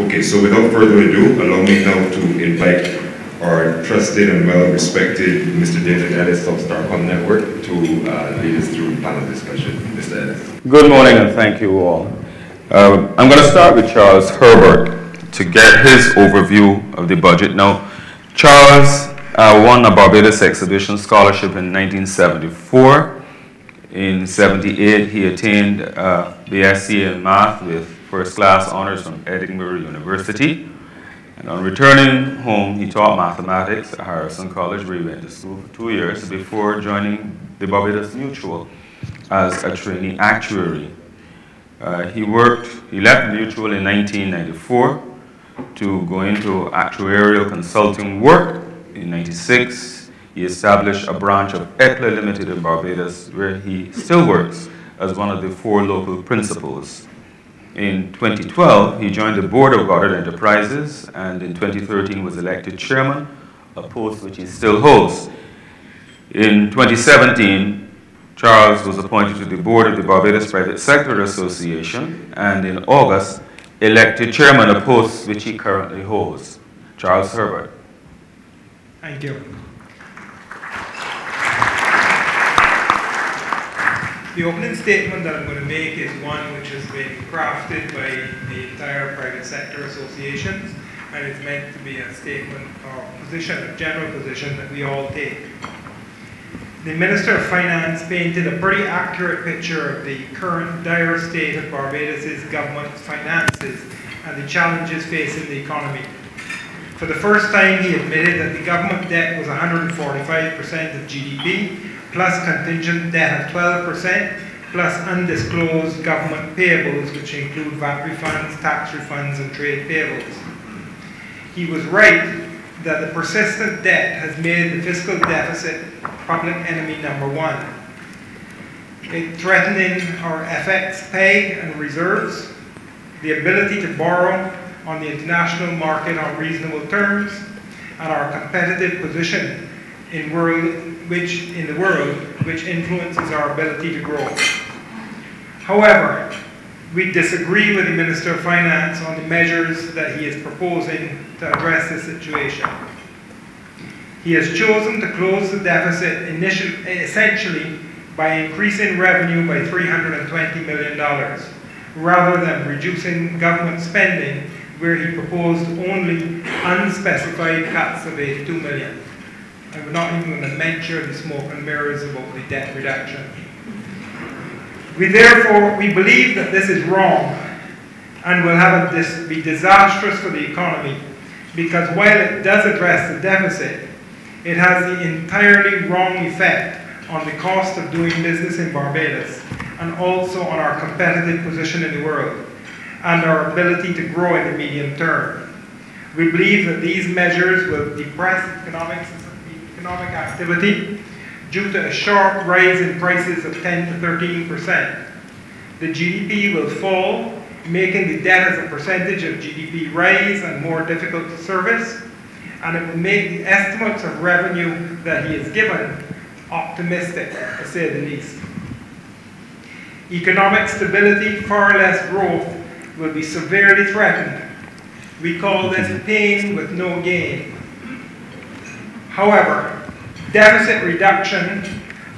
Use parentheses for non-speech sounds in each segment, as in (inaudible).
Okay, so without further ado, allow me now to invite our trusted and well-respected Mr. David Ellis of Starcom Network to uh, lead us through panel discussion. Mr. Ellis. Good morning and thank you all. Uh, I'm going to start with Charles Herbert to get his overview of the budget. Now, Charles uh, won a Barbados Exhibition Scholarship in 1974. In 78, he attained uh, the SC in Math with first class honors from Edinburgh University. And on returning home, he taught mathematics at Harrison College, where he went to school for two years before joining the Barbados Mutual as a trainee actuary. Uh, he worked, he left Mutual in 1994 to go into actuarial consulting work. In 96, he established a branch of Eckler Limited in Barbados, where he still works as one of the four local principals. In 2012, he joined the board of Goddard Enterprises and in 2013 was elected chairman, a post which he still holds. In 2017, Charles was appointed to the board of the Barbados Private Sector Association and in August elected chairman, a post which he currently holds. Charles Herbert. Thank you. The opening statement that I'm going to make is one which has been crafted by the entire private sector associations, and it's meant to be a statement or position, a general position that we all take. The Minister of Finance painted a pretty accurate picture of the current dire state of Barbados' government finances and the challenges facing the economy. For the first time, he admitted that the government debt was 145% of GDP, plus contingent debt of 12%, plus undisclosed government payables, which include VAT refunds, tax refunds, and trade payables. He was right that the persistent debt has made the fiscal deficit public enemy number one. It threatening our FX pay and reserves, the ability to borrow on the international market on reasonable terms, and our competitive position in world which in the world which influences our ability to grow. However, we disagree with the Minister of Finance on the measures that he is proposing to address this situation. He has chosen to close the deficit initially, essentially by increasing revenue by $320 million, rather than reducing government spending where he proposed only unspecified cuts of 82 million. I'm not even going to mention the smoke and mirrors about the debt reduction. We therefore, we believe that this is wrong and will have be disastrous for the economy because while it does address the deficit, it has the entirely wrong effect on the cost of doing business in Barbados and also on our competitive position in the world and our ability to grow in the medium term. We believe that these measures will depress economic, economic activity due to a sharp rise in prices of 10 to 13 percent. The GDP will fall, making the debt as a percentage of GDP rise and more difficult to service, and it will make the estimates of revenue that he has given optimistic, to say the least. Economic stability, far less growth, will be severely threatened. We call this pain with no gain. However, deficit reduction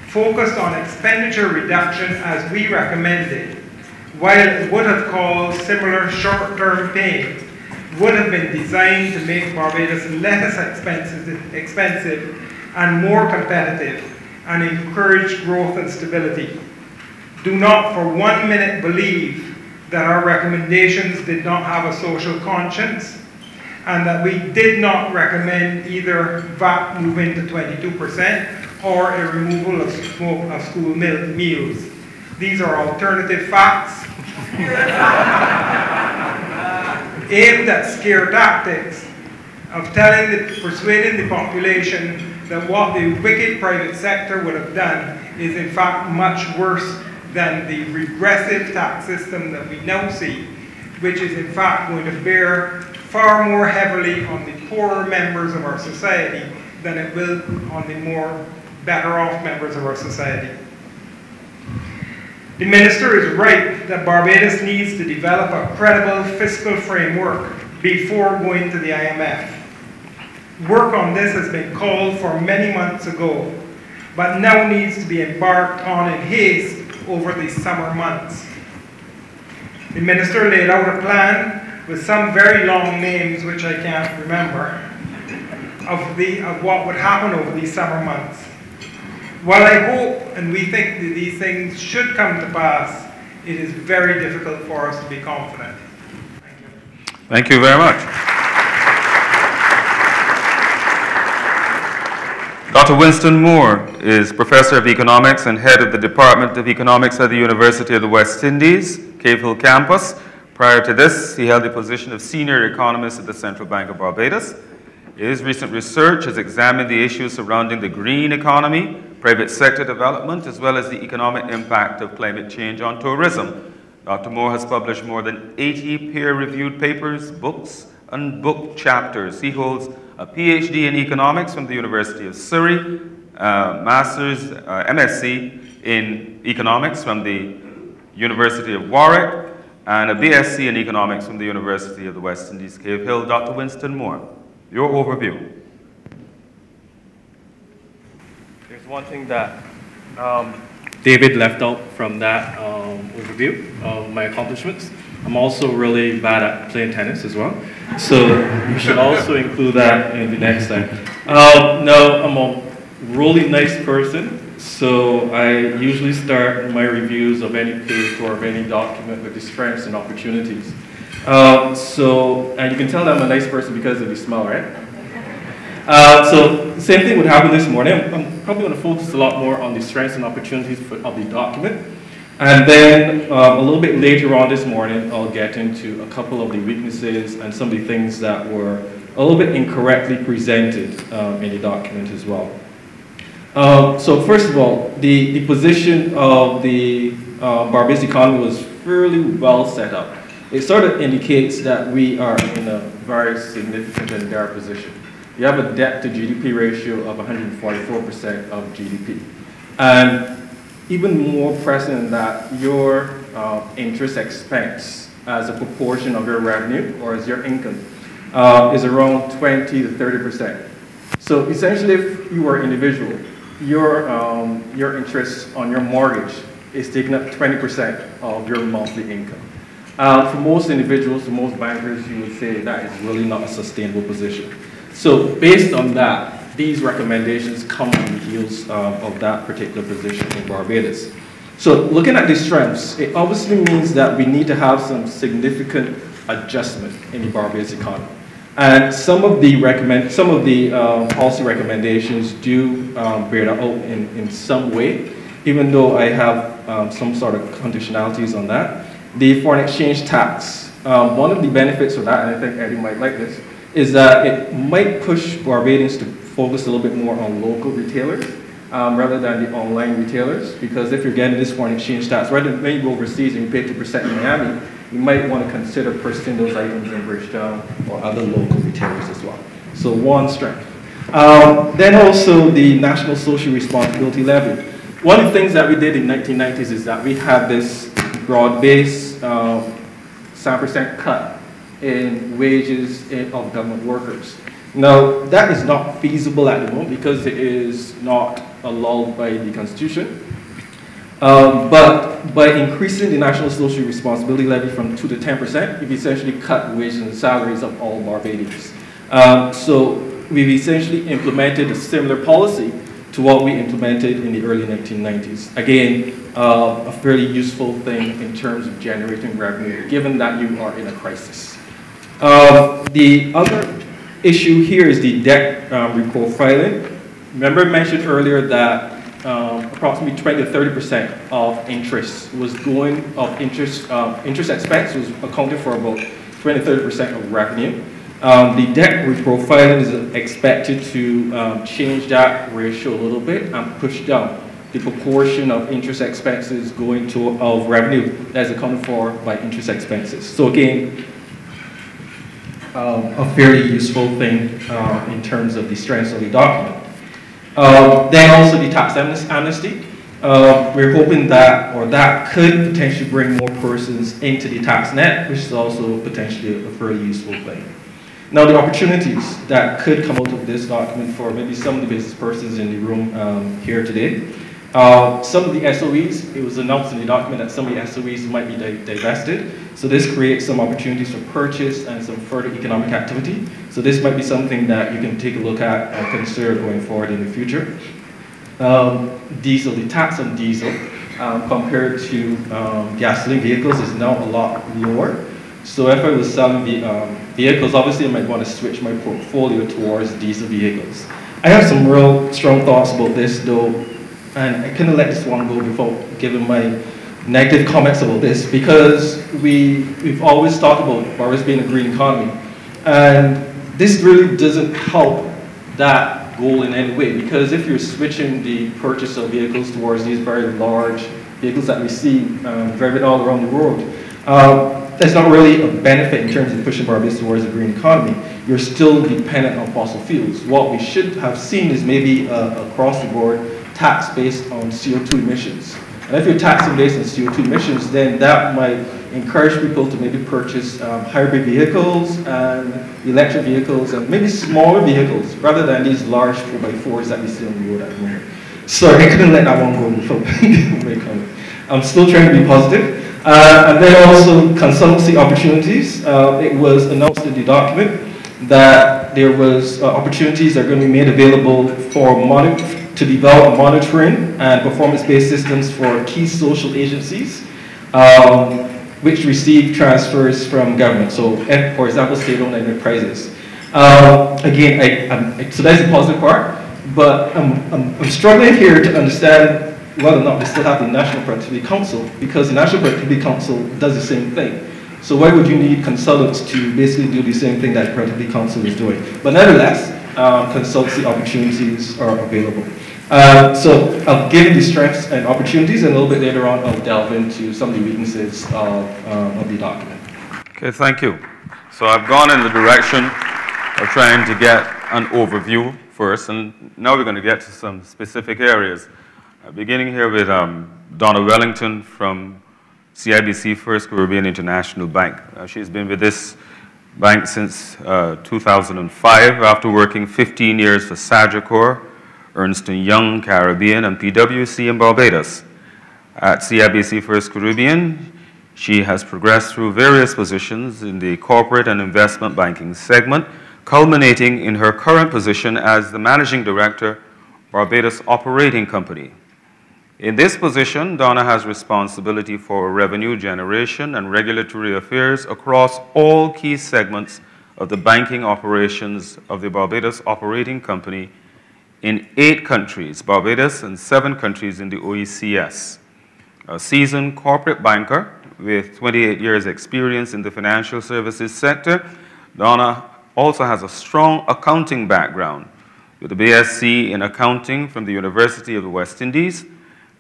focused on expenditure reduction as we recommended, while it would have caused similar short-term pain, would have been designed to make Barbados less expensive, expensive and more competitive and encourage growth and stability. Do not for one minute believe that our recommendations did not have a social conscience and that we did not recommend either VAT moving to 22% or a removal of, smoke, of school meals. These are alternative facts (laughs) aimed at scare tactics of telling the, persuading the population that what the wicked private sector would have done is in fact much worse than the regressive tax system that we now see, which is in fact going to bear far more heavily on the poorer members of our society than it will on the more better off members of our society. The Minister is right that Barbados needs to develop a credible fiscal framework before going to the IMF. Work on this has been called for many months ago, but now needs to be embarked on in haste over the summer months. The minister laid out a plan with some very long names which I can't remember of, the, of what would happen over these summer months. While I hope and we think that these things should come to pass, it is very difficult for us to be confident. Thank you. Thank you very much. Dr. Winston Moore is Professor of Economics and Head of the Department of Economics at the University of the West Indies, Cave Hill campus. Prior to this, he held the position of Senior Economist at the Central Bank of Barbados. His recent research has examined the issues surrounding the green economy, private sector development, as well as the economic impact of climate change on tourism. Dr. Moore has published more than 80 peer-reviewed papers, books, and book chapters. He holds a PhD in economics from the University of Surrey, uh, master's, uh, MSc in economics from the University of Warwick, and a BSc in economics from the University of the West Indies, Cave Hill. Dr. Winston Moore, your overview. There's one thing that um, David left out from that um, overview of my accomplishments. I'm also really bad at playing tennis as well. So you should also include that in the next time. Um, no, I'm a really nice person. So I usually start my reviews of any paper or of any document with the strengths and opportunities. Uh, so, and you can tell that I'm a nice person because of the smell, right? Uh, so, same thing would happen this morning. I'm, I'm probably going to focus a lot more on the strengths and opportunities for, of the document. And then um, a little bit later on this morning, I'll get into a couple of the weaknesses and some of the things that were a little bit incorrectly presented um, in the document as well. Um, so first of all, the, the position of the uh, Barbados economy was fairly well set up. It sort of indicates that we are in a very significant and dire position. You have a debt to GDP ratio of 144% of GDP. And even more pressing than that, your uh, interest expense as a proportion of your revenue or as your income uh, is around 20 to 30%. So essentially, if you are individual, your, um, your interest on your mortgage is taking up 20% of your monthly income. Uh, for most individuals, for most bankers, you would say that is really not a sustainable position. So based on that, these recommendations come on the heels uh, of that particular position in Barbados. So looking at these strengths, it obviously means that we need to have some significant adjustment in the Barbados economy. And some of the recommend, some of the uh, policy recommendations do um, bear that out in, in some way, even though I have um, some sort of conditionalities on that. The foreign exchange tax, um, one of the benefits of that, and I think Eddie might like this, is that it might push Barbadians to focus a little bit more on local retailers um, rather than the online retailers. Because if you're getting this foreign exchange tax, rather than you go overseas and you pay 2% in Miami, you might want to consider purchasing those items in Bridgetown or other local retailers as well. So one strength. Um, then also the National Social Responsibility Levy. One of the things that we did in 1990s is that we had this broad-based uh, 7% cut in wages of government workers. Now, that is not feasible at the moment because it is not allowed by the Constitution. Um, but by increasing the national social responsibility levy from 2 to 10%, you've essentially cut wages and salaries of all Barbadians. Um, so we've essentially implemented a similar policy to what we implemented in the early 1990s. Again, uh, a fairly useful thing in terms of generating revenue, given that you are in a crisis. Uh, the other issue here is the debt um, reprofiling. Remember I mentioned earlier that um, approximately 20 to 30% of interest was going, of interest, um, interest expense was accounted for about 20 to 30% of revenue. Um, the debt reprofiling is expected to um, change that ratio a little bit and push down the proportion of interest expenses going to of revenue that's accounted for by interest expenses. So again, um, a fairly useful thing uh, in terms of the strengths of the document. Uh, then also the tax amnesty. Uh, we're hoping that, or that could potentially bring more persons into the tax net, which is also potentially a fairly useful thing. Now, the opportunities that could come out of this document for maybe some of the business persons in the room um, here today. Uh, some of the SOEs, it was announced in the document that some of the SOEs might be di divested. So this creates some opportunities for purchase and some further economic activity. So this might be something that you can take a look at and consider going forward in the future. Um, diesel, the tax on diesel um, compared to um, gasoline vehicles is now a lot lower. So if I was selling the, um, vehicles, obviously I might want to switch my portfolio towards diesel vehicles. I have some real strong thoughts about this though, and I couldn't let this one go before giving my negative comments about this because we, we've always talked about Barbados being a green economy. And this really doesn't help that goal in any way because if you're switching the purchase of vehicles towards these very large vehicles that we see um, all around the world, uh, that's not really a benefit in terms of pushing Barbados towards a green economy. You're still dependent on fossil fuels. What we should have seen is maybe a, across the board tax based on CO2 emissions. And if you're taxing based on CO2 emissions, then that might encourage people to maybe purchase um, hybrid vehicles and electric vehicles and maybe smaller vehicles rather than these large 4x4s that we see on the road at the moment. Sorry, (laughs) I couldn't let that one go before (laughs) I'm still trying to be positive. Uh, and then also consultancy opportunities. Uh, it was announced in the document that there was uh, opportunities that are going to be made available for to develop monitoring and performance-based systems for key social agencies, um, which receive transfers from government. So, for example, state-owned enterprises. Um, again, I, so that's the positive part, but I'm, I'm, I'm struggling here to understand whether or not we still have the National Productivity Council, because the National Productivity Council does the same thing. So why would you need consultants to basically do the same thing that the Productivity Council is doing? But nevertheless, um, consultancy opportunities are available. Uh, so I'll give the strengths and opportunities, and a little bit later on, I'll delve into some of the weaknesses of, uh, of the document. Okay, thank you. So I've gone in the direction of trying to get an overview first, and now we're going to get to some specific areas. Uh, beginning here with um, Donna Wellington from CIBC First Caribbean International Bank. Uh, she's been with this bank since uh, 2005 after working 15 years for Sagicor, Ernst & Young Caribbean, and PwC in Barbados. At CIBC First Caribbean, she has progressed through various positions in the corporate and investment banking segment, culminating in her current position as the Managing Director, Barbados Operating Company. In this position, Donna has responsibility for revenue generation and regulatory affairs across all key segments of the banking operations of the Barbados Operating Company in eight countries, Barbados and seven countries in the OECS. A seasoned corporate banker with 28 years experience in the financial services sector, Donna also has a strong accounting background with a BSc in accounting from the University of the West Indies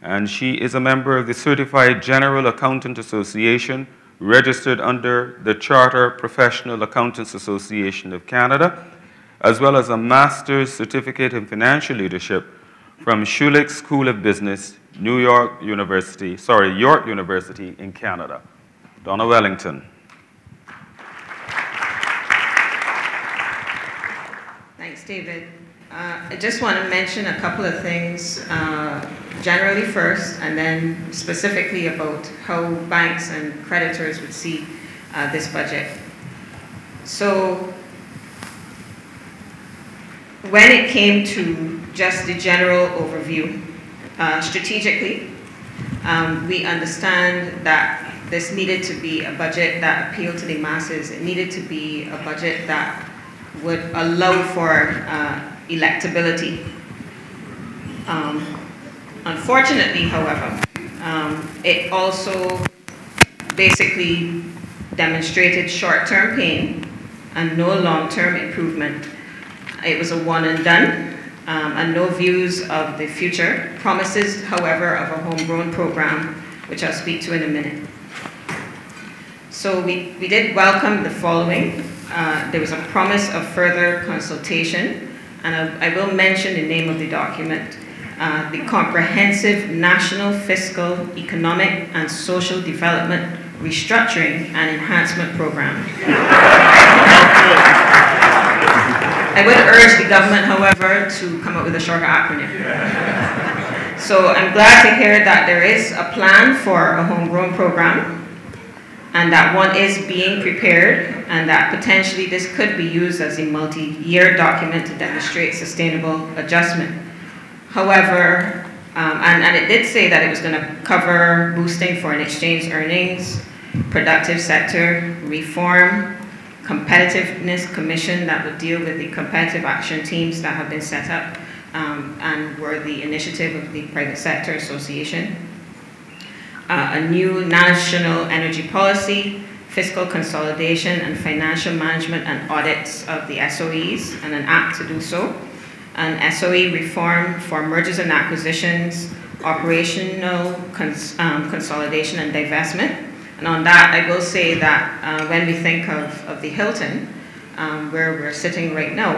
and she is a member of the Certified General Accountant Association, registered under the Charter Professional Accountants Association of Canada, as well as a Master's Certificate in Financial Leadership from Schulich School of Business, New York University, sorry, York University in Canada. Donna Wellington. Thanks, David. Uh, I just want to mention a couple of things uh, generally first, and then specifically about how banks and creditors would see uh, this budget. So, when it came to just the general overview, uh, strategically, um, we understand that this needed to be a budget that appealed to the masses. It needed to be a budget that would allow for uh, electability. Um, unfortunately, however, um, it also basically demonstrated short-term pain and no long-term improvement. It was a one and done, um, and no views of the future. Promises, however, of a homegrown program, which I'll speak to in a minute. So we, we did welcome the following. Uh, there was a promise of further consultation and I, I will mention the name of the document, uh, the Comprehensive National Fiscal, Economic and Social Development Restructuring and Enhancement Program. I would urge the government, however, to come up with a shorter acronym. (laughs) So I'm glad to hear that there is a plan for a homegrown program and that one is being prepared and that potentially this could be used as a multi-year document to demonstrate sustainable adjustment. However, um, and, and it did say that it was going to cover boosting foreign exchange earnings, productive sector reform, competitiveness commission that would deal with the competitive action teams that have been set up um, and were the initiative of the private sector association. Uh, a new national energy policy, fiscal consolidation and financial management and audits of the SOEs and an act to do so. An SOE reform for mergers and acquisitions, operational cons um, consolidation and divestment, and on that, I will say that uh, when we think of, of the Hilton, um, where we're sitting right now,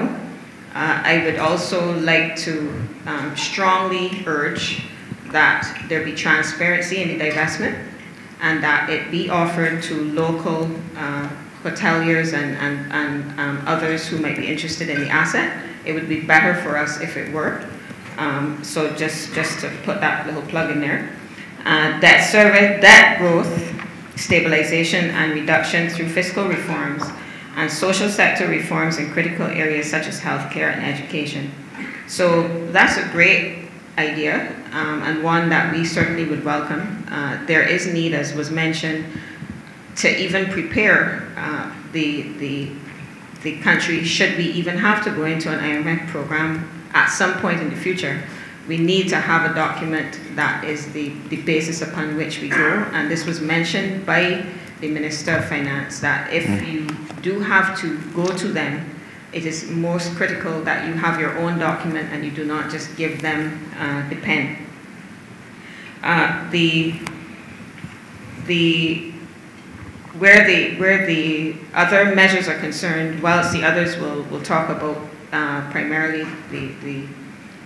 uh, I would also like to um, strongly urge that there be transparency in the divestment and that it be offered to local uh, hoteliers and, and, and um, others who might be interested in the asset. It would be better for us if it were. Um, so just, just to put that little plug in there. Uh, debt service, debt growth stabilization and reduction through fiscal reforms and social sector reforms in critical areas such as healthcare and education. So that's a great idea um, and one that we certainly would welcome. Uh, there is need, as was mentioned, to even prepare uh, the, the, the country should we even have to go into an IMF program at some point in the future we need to have a document that is the, the basis upon which we go. And this was mentioned by the Minister of Finance that if mm. you do have to go to them, it is most critical that you have your own document and you do not just give them uh, the pen. Uh, the, the, where, the, where the other measures are concerned, whilst the others will, will talk about uh, primarily the, the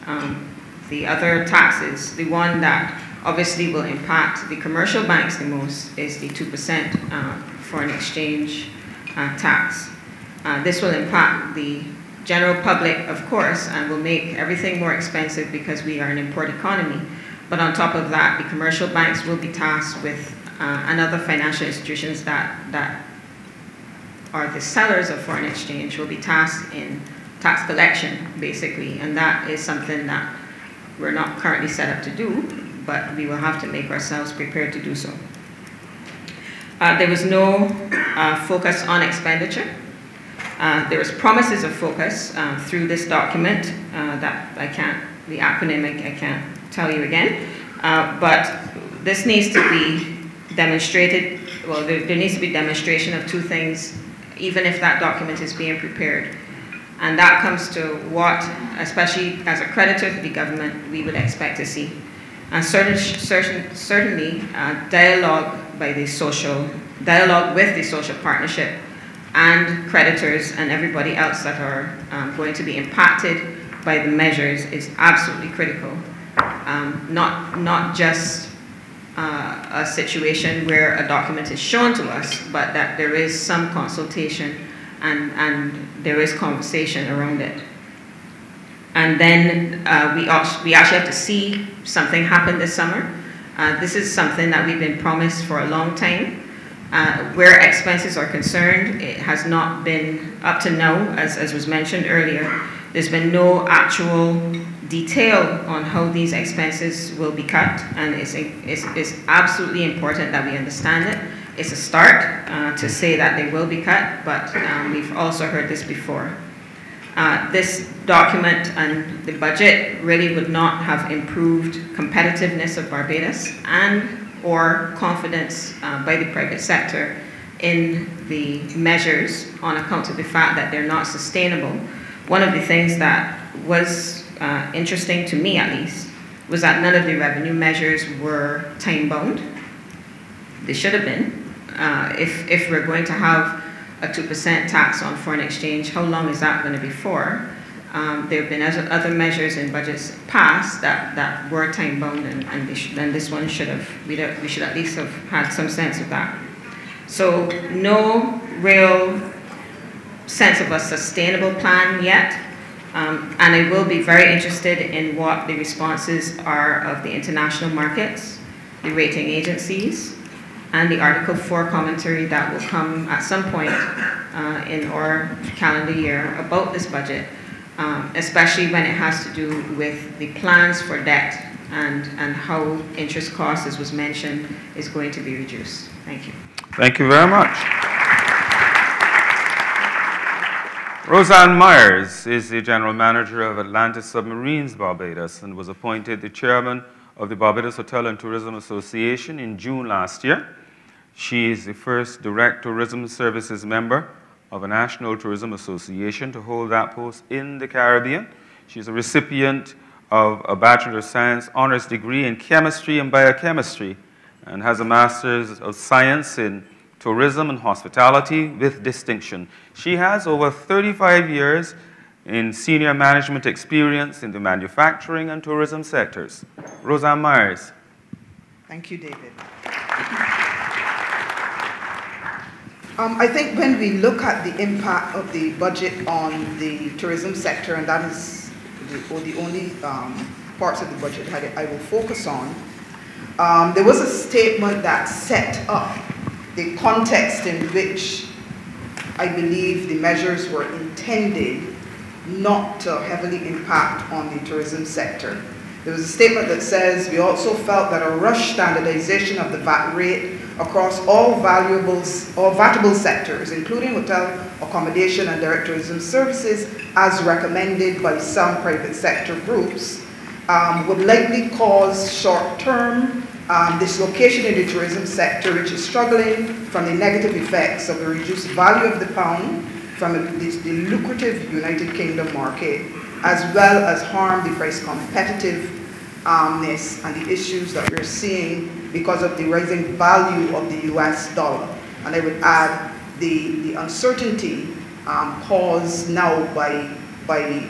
um, the other taxes, the one that obviously will impact the commercial banks the most is the 2% uh, foreign exchange uh, tax. Uh, this will impact the general public, of course, and will make everything more expensive because we are an import economy. But on top of that, the commercial banks will be tasked with, uh, and other financial institutions that, that are the sellers of foreign exchange will be tasked in tax collection, basically, and that is something that we're not currently set up to do, but we will have to make ourselves prepared to do so. Uh, there was no uh, focus on expenditure. Uh, there was promises of focus uh, through this document uh, that I can't, the acronym I, can't tell you again, uh, but this needs to be demonstrated, well, there, there needs to be demonstration of two things, even if that document is being prepared. And that comes to what, especially as a creditor to the government, we would expect to see. And certain, certain, certainly uh, dialogue by the social, dialogue with the social partnership and creditors and everybody else that are um, going to be impacted by the measures is absolutely critical. Um, not, not just uh, a situation where a document is shown to us, but that there is some consultation and, and there is conversation around it. And then uh, we, we actually have to see something happen this summer. Uh, this is something that we've been promised for a long time. Uh, where expenses are concerned, it has not been up to now, as, as was mentioned earlier. There's been no actual detail on how these expenses will be cut, and it's, it's, it's absolutely important that we understand it is a start uh, to say that they will be cut, but um, we've also heard this before. Uh, this document and the budget really would not have improved competitiveness of Barbados and or confidence uh, by the private sector in the measures on account of the fact that they're not sustainable. One of the things that was uh, interesting to me at least was that none of the revenue measures were time bound. They should have been, uh, if, if we're going to have a 2% tax on foreign exchange, how long is that going to be for? Um, there have been other measures in budgets passed that, that were time bound, and, and, and this one should have, we, we should at least have had some sense of that. So, no real sense of a sustainable plan yet. Um, and I will be very interested in what the responses are of the international markets, the rating agencies, and the Article 4 commentary that will come at some point uh, in our calendar year about this budget, um, especially when it has to do with the plans for debt and, and how interest costs, as was mentioned, is going to be reduced. Thank you. Thank you very much. Roseanne Myers is the General Manager of Atlantis Submarines Barbados and was appointed the Chairman of the Barbados Hotel and Tourism Association in June last year. She is the first direct tourism services member of a National Tourism Association to hold that post in the Caribbean. She's a recipient of a Bachelor of Science honors degree in chemistry and biochemistry and has a Master's of Science in tourism and hospitality with distinction. She has over 35 years in senior management experience in the manufacturing and tourism sectors. Roseanne Myers. Thank you, David. Um, I think when we look at the impact of the budget on the tourism sector, and that is the, or the only um, parts of the budget that I will focus on, um, there was a statement that set up the context in which I believe the measures were intended not to heavily impact on the tourism sector. There was a statement that says, we also felt that a rush standardization of the VAT rate across all valuables, all vatable sectors, including hotel accommodation and direct tourism services, as recommended by some private sector groups, um, would likely cause short-term um, dislocation in the tourism sector, which is struggling from the negative effects of the reduced value of the pound from the, the lucrative United Kingdom market, as well as harm the price competitiveness and the issues that we're seeing because of the rising value of the US dollar. And I would add the, the uncertainty um, caused now by, by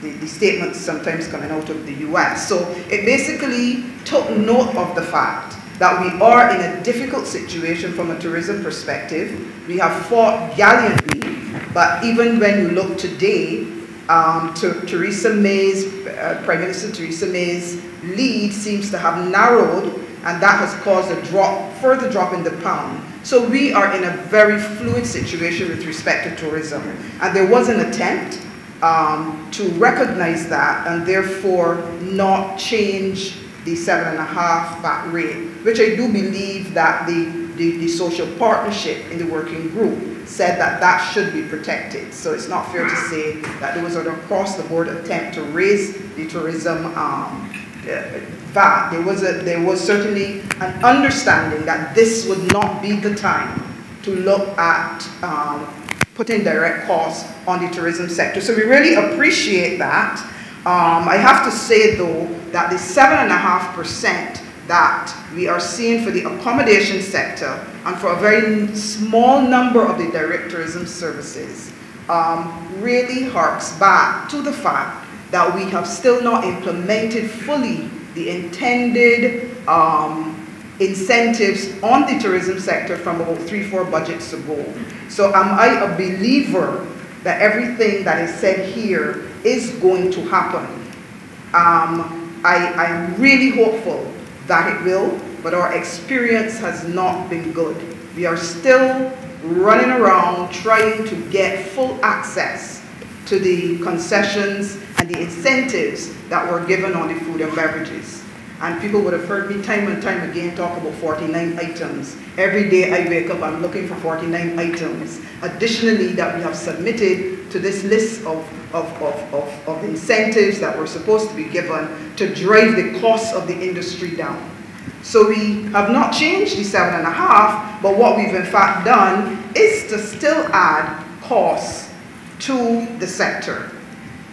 the, the, statements sometimes coming out of the US. So it basically took note of the fact that we are in a difficult situation from a tourism perspective. We have fought gallantly, but even when you look today, um, to Theresa May's, uh, Prime Minister Theresa May's lead seems to have narrowed and that has caused a drop, further drop in the pound. So we are in a very fluid situation with respect to tourism. And there was an attempt um, to recognize that and therefore not change the seven and a half VAT rate, which I do believe that the, the, the social partnership in the working group said that that should be protected. So it's not fair to say that there was an across the board attempt to raise the tourism um, uh, that there was, a, there was certainly an understanding that this would not be the time to look at um, putting direct costs on the tourism sector. So we really appreciate that. Um, I have to say though that the seven and a half percent that we are seeing for the accommodation sector and for a very small number of the direct tourism services um, really harks back to the fact that we have still not implemented fully the intended um, incentives on the tourism sector from about three, four budgets ago. So am I a believer that everything that is said here is going to happen? Um, I, I'm really hopeful that it will, but our experience has not been good. We are still running around trying to get full access to the concessions and the incentives that were given on the food and beverages. And people would have heard me time and time again talk about 49 items. Every day I wake up, I'm looking for 49 items. Additionally, that we have submitted to this list of, of, of, of, of incentives that were supposed to be given to drive the cost of the industry down. So we have not changed the seven and a half, but what we've in fact done is to still add costs to the sector.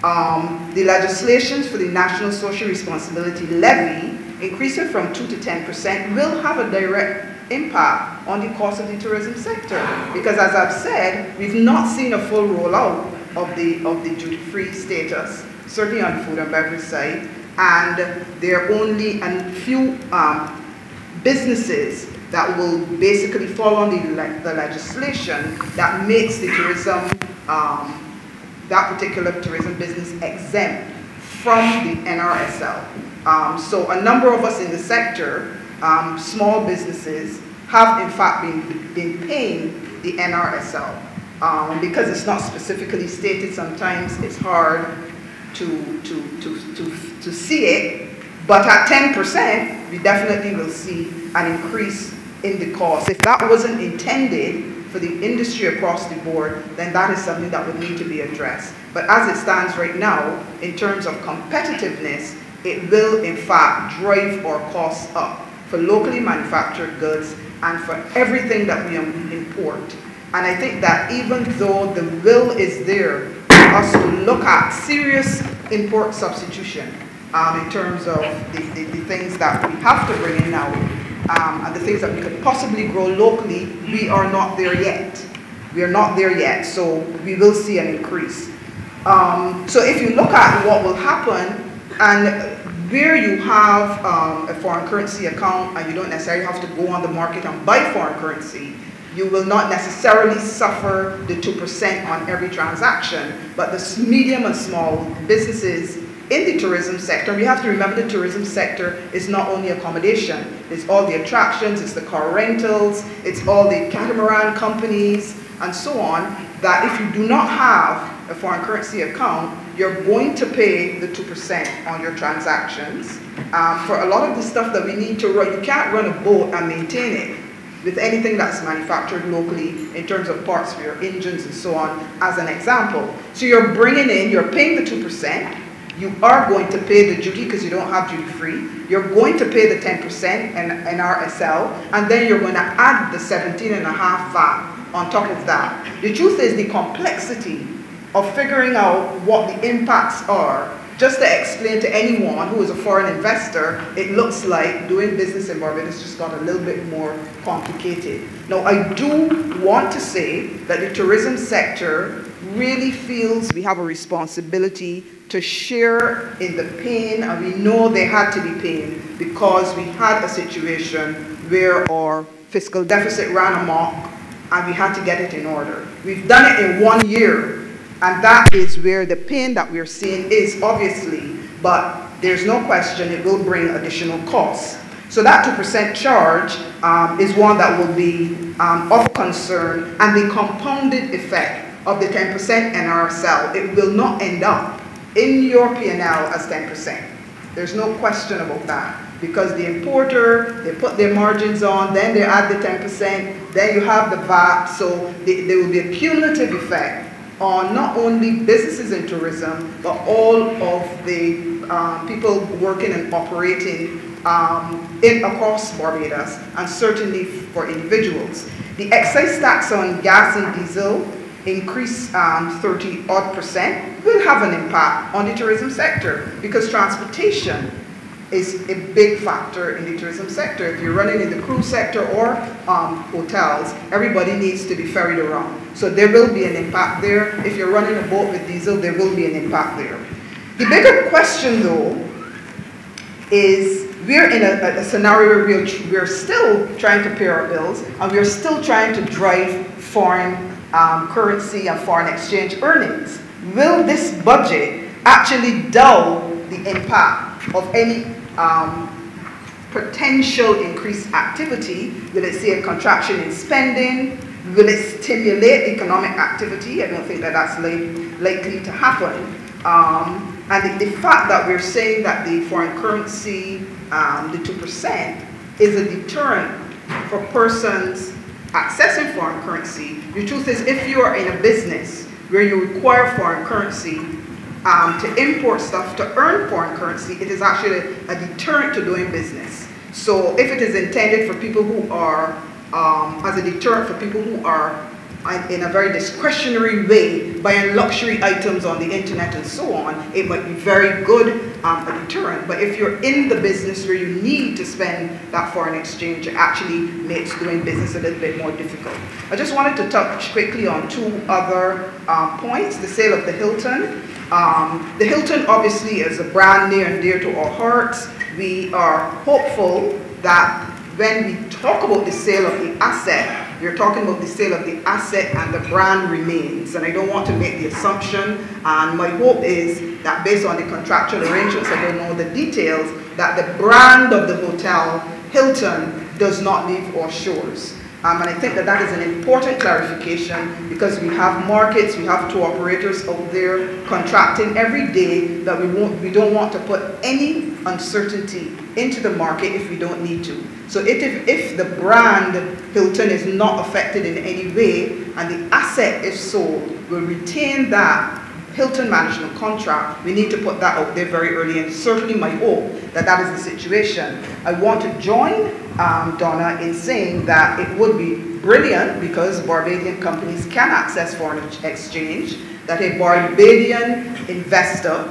Um, the legislations for the National Social Responsibility Levy, increasing from 2 to 10%, will have a direct impact on the cost of the tourism sector. Because as I've said, we've not seen a full rollout of the, of the duty-free status, certainly on the food and beverage side, and there are only a few um, businesses that will basically fall under the, the legislation that makes the tourism um, that particular tourism business exempt from the NRSL. Um, so a number of us in the sector, um, small businesses, have in fact been, been paying the NRSL. Um, because it's not specifically stated, sometimes it's hard to, to, to, to, to see it. But at 10%, we definitely will see an increase in the cost. If that wasn't intended for the industry across the board, then that is something that would need to be addressed. But as it stands right now, in terms of competitiveness, it will in fact drive our costs up for locally manufactured goods and for everything that we import. And I think that even though the will is there for us to look at serious import substitution um, in terms of the, the, the, things that we have to bring in now um, and the things that we could possibly grow locally, we are not there yet. We are not there yet, so we will see an increase. Um, so if you look at what will happen, and where you have um, a foreign currency account and you don't necessarily have to go on the market and buy foreign currency, you will not necessarily suffer the 2% on every transaction, but the medium and small businesses in the tourism sector, we have to remember the tourism sector is not only accommodation, it's all the attractions, it's the car rentals, it's all the catamaran companies, and so on, that if you do not have a foreign currency account, you're going to pay the 2% on your transactions. Um, for a lot of the stuff that we need to run, you can't run a boat and maintain it with anything that's manufactured locally in terms of parts for your engines and so on, as an example. So you're bringing in, you're paying the 2%, you are going to pay the duty because you don't have duty free. You're going to pay the 10% and RSL, and then you're going to add the 17 and a half VAT on top of that. The truth is the complexity of figuring out what the impacts are. Just to explain to anyone who is a foreign investor, it looks like doing business in Barbados just got a little bit more complicated. Now, I do want to say that the tourism sector really feels we have a responsibility to share in the pain, and we know there had to be pain because we had a situation where our fiscal deficit ran amok and we had to get it in order. We've done it in one year, and that is where the pain that we're seeing is obviously, but there's no question it will bring additional costs. So that 2% charge um, is one that will be um, of concern, and the compounded effect of the 10% NRSL, it will not end up in your P&L as 10%. There's no question about that because the importer, they put their margins on, then they add the 10%, then you have the VAT, so the, there will be a cumulative effect on not only businesses in tourism, but all of the uh, people working and operating um, in, across Barbados, and certainly for individuals. The excise tax on gas and diesel increase um, 30 odd percent will have an impact on the tourism sector because transportation is a big factor in the tourism sector. If you're running in the cruise sector or um, hotels, everybody needs to be ferried around. So there will be an impact there. If you're running a boat with diesel, there will be an impact there. The bigger question though is we're in a, a scenario where we're, we're still trying to pay our bills and we're still trying to drive foreign um, currency and foreign exchange earnings. Will this budget actually dull the impact of any um, potential increased activity? Will it see a contraction in spending? Will it stimulate economic activity? I don't think that that's likely to happen. Um, and the, the, fact that we're saying that the foreign currency, um, the 2%, is a deterrent for persons accessing foreign currency, the truth is if you are in a business where you require foreign currency um, to import stuff to earn foreign currency, it is actually a deterrent to doing business. So if it is intended for people who are, um, as a deterrent for people who are in a very discretionary way, buying luxury items on the internet and so on, it might be very good um, a deterrent. But if you're in the business where you need to spend that foreign exchange, it actually makes doing business a little bit more difficult. I just wanted to touch quickly on two other uh, points. The sale of the Hilton. Um, the Hilton obviously is a brand near and dear to our hearts. We are hopeful that when we talk about the sale of the asset, you're talking about the sale of the asset and the brand remains. And I don't want to make the assumption, and my hope is that based on the contractual arrangements, I don't know the details, that the brand of the hotel, Hilton, does not leave our shores. Um, and I think that that is an important clarification because we have markets, we have tour operators out there contracting every day that we, won't, we don't want to put any uncertainty into the market if we don't need to. So if, if, if the brand Hilton is not affected in any way and the asset is sold, we'll retain that Hilton management contract, we need to put that out there very early and certainly my hope that that is the situation. I want to join um, Donna in saying that it would be brilliant because Barbadian companies can access foreign exchange, that a Barbadian investor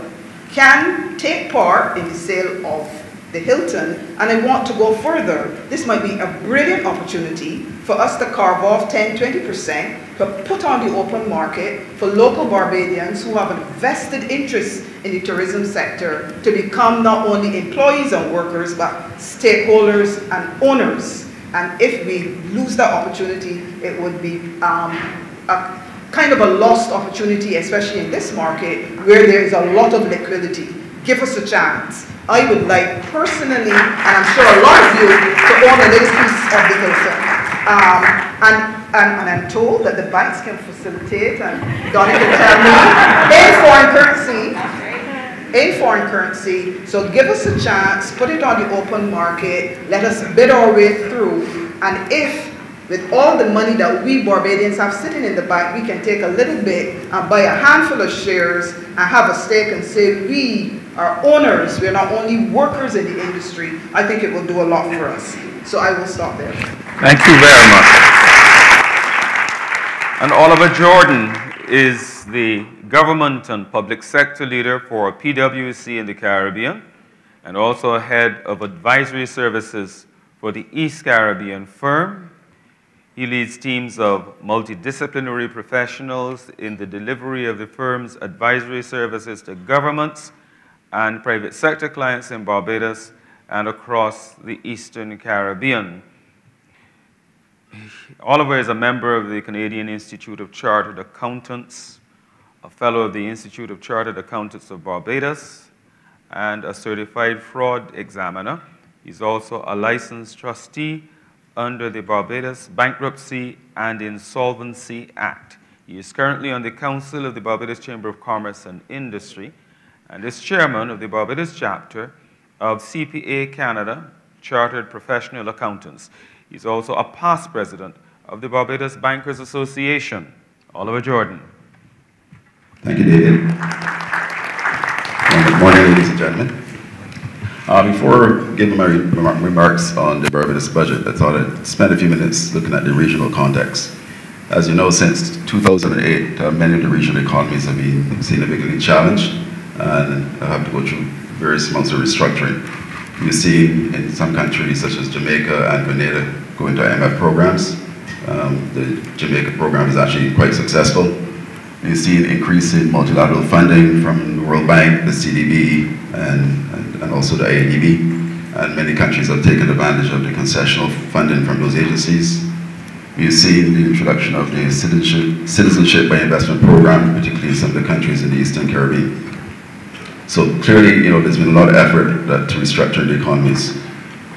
can take part in the sale of the Hilton, and I want to go further. This might be a brilliant opportunity for us to carve off 10, 20% to put on the open market for local Barbadians who have a vested interest in the tourism sector to become not only employees and workers, but stakeholders and owners. And if we lose that opportunity, it would be um, a kind of a lost opportunity, especially in this market where there is a lot of liquidity. Give us a chance. I would like personally, and I'm sure a lot of you, to own a little piece of the Hilton. Um, and, and, and, I'm told that the banks can facilitate, and Donnie can tell me, in foreign currency, in foreign currency. So give us a chance, put it on the open market, let us bid our way through, and if with all the money that we Barbadians have sitting in the bank, we can take a little bit and buy a handful of shares and have a stake and say we are owners, we are not only workers in the industry. I think it will do a lot for us. So I will stop there. Thank you very much. And Oliver Jordan is the government and public sector leader for PwC in the Caribbean and also head of advisory services for the East Caribbean firm. He leads teams of multidisciplinary professionals in the delivery of the firm's advisory services to governments and private sector clients in Barbados and across the Eastern Caribbean. Oliver is a member of the Canadian Institute of Chartered Accountants, a fellow of the Institute of Chartered Accountants of Barbados, and a certified fraud examiner. He's also a licensed trustee under the Barbados Bankruptcy and Insolvency Act. He is currently on the Council of the Barbados Chamber of Commerce and Industry and is chairman of the Barbados chapter of CPA Canada Chartered Professional Accountants. He's also a past president of the Barbados Bankers Association. Oliver Jordan. Thank you, David. good morning, ladies and gentlemen. Uh, before giving my remarks on the Barbados budget, I thought I'd spend a few minutes looking at the regional context. As you know, since 2008, uh, many of the regional economies have been significantly challenged and I have to go through various amounts of restructuring. We've seen in some countries, such as Jamaica and Grenada, go into IMF programs. Um, the Jamaica program is actually quite successful. We've seen increase in multilateral funding from the World Bank, the CDB, and, and, and also the IADB. And many countries have taken advantage of the concessional funding from those agencies. We've seen the introduction of the citizenship, citizenship by investment program, particularly in some of the countries in the Eastern Caribbean. So clearly, you know, there's been a lot of effort that, to restructure the economies.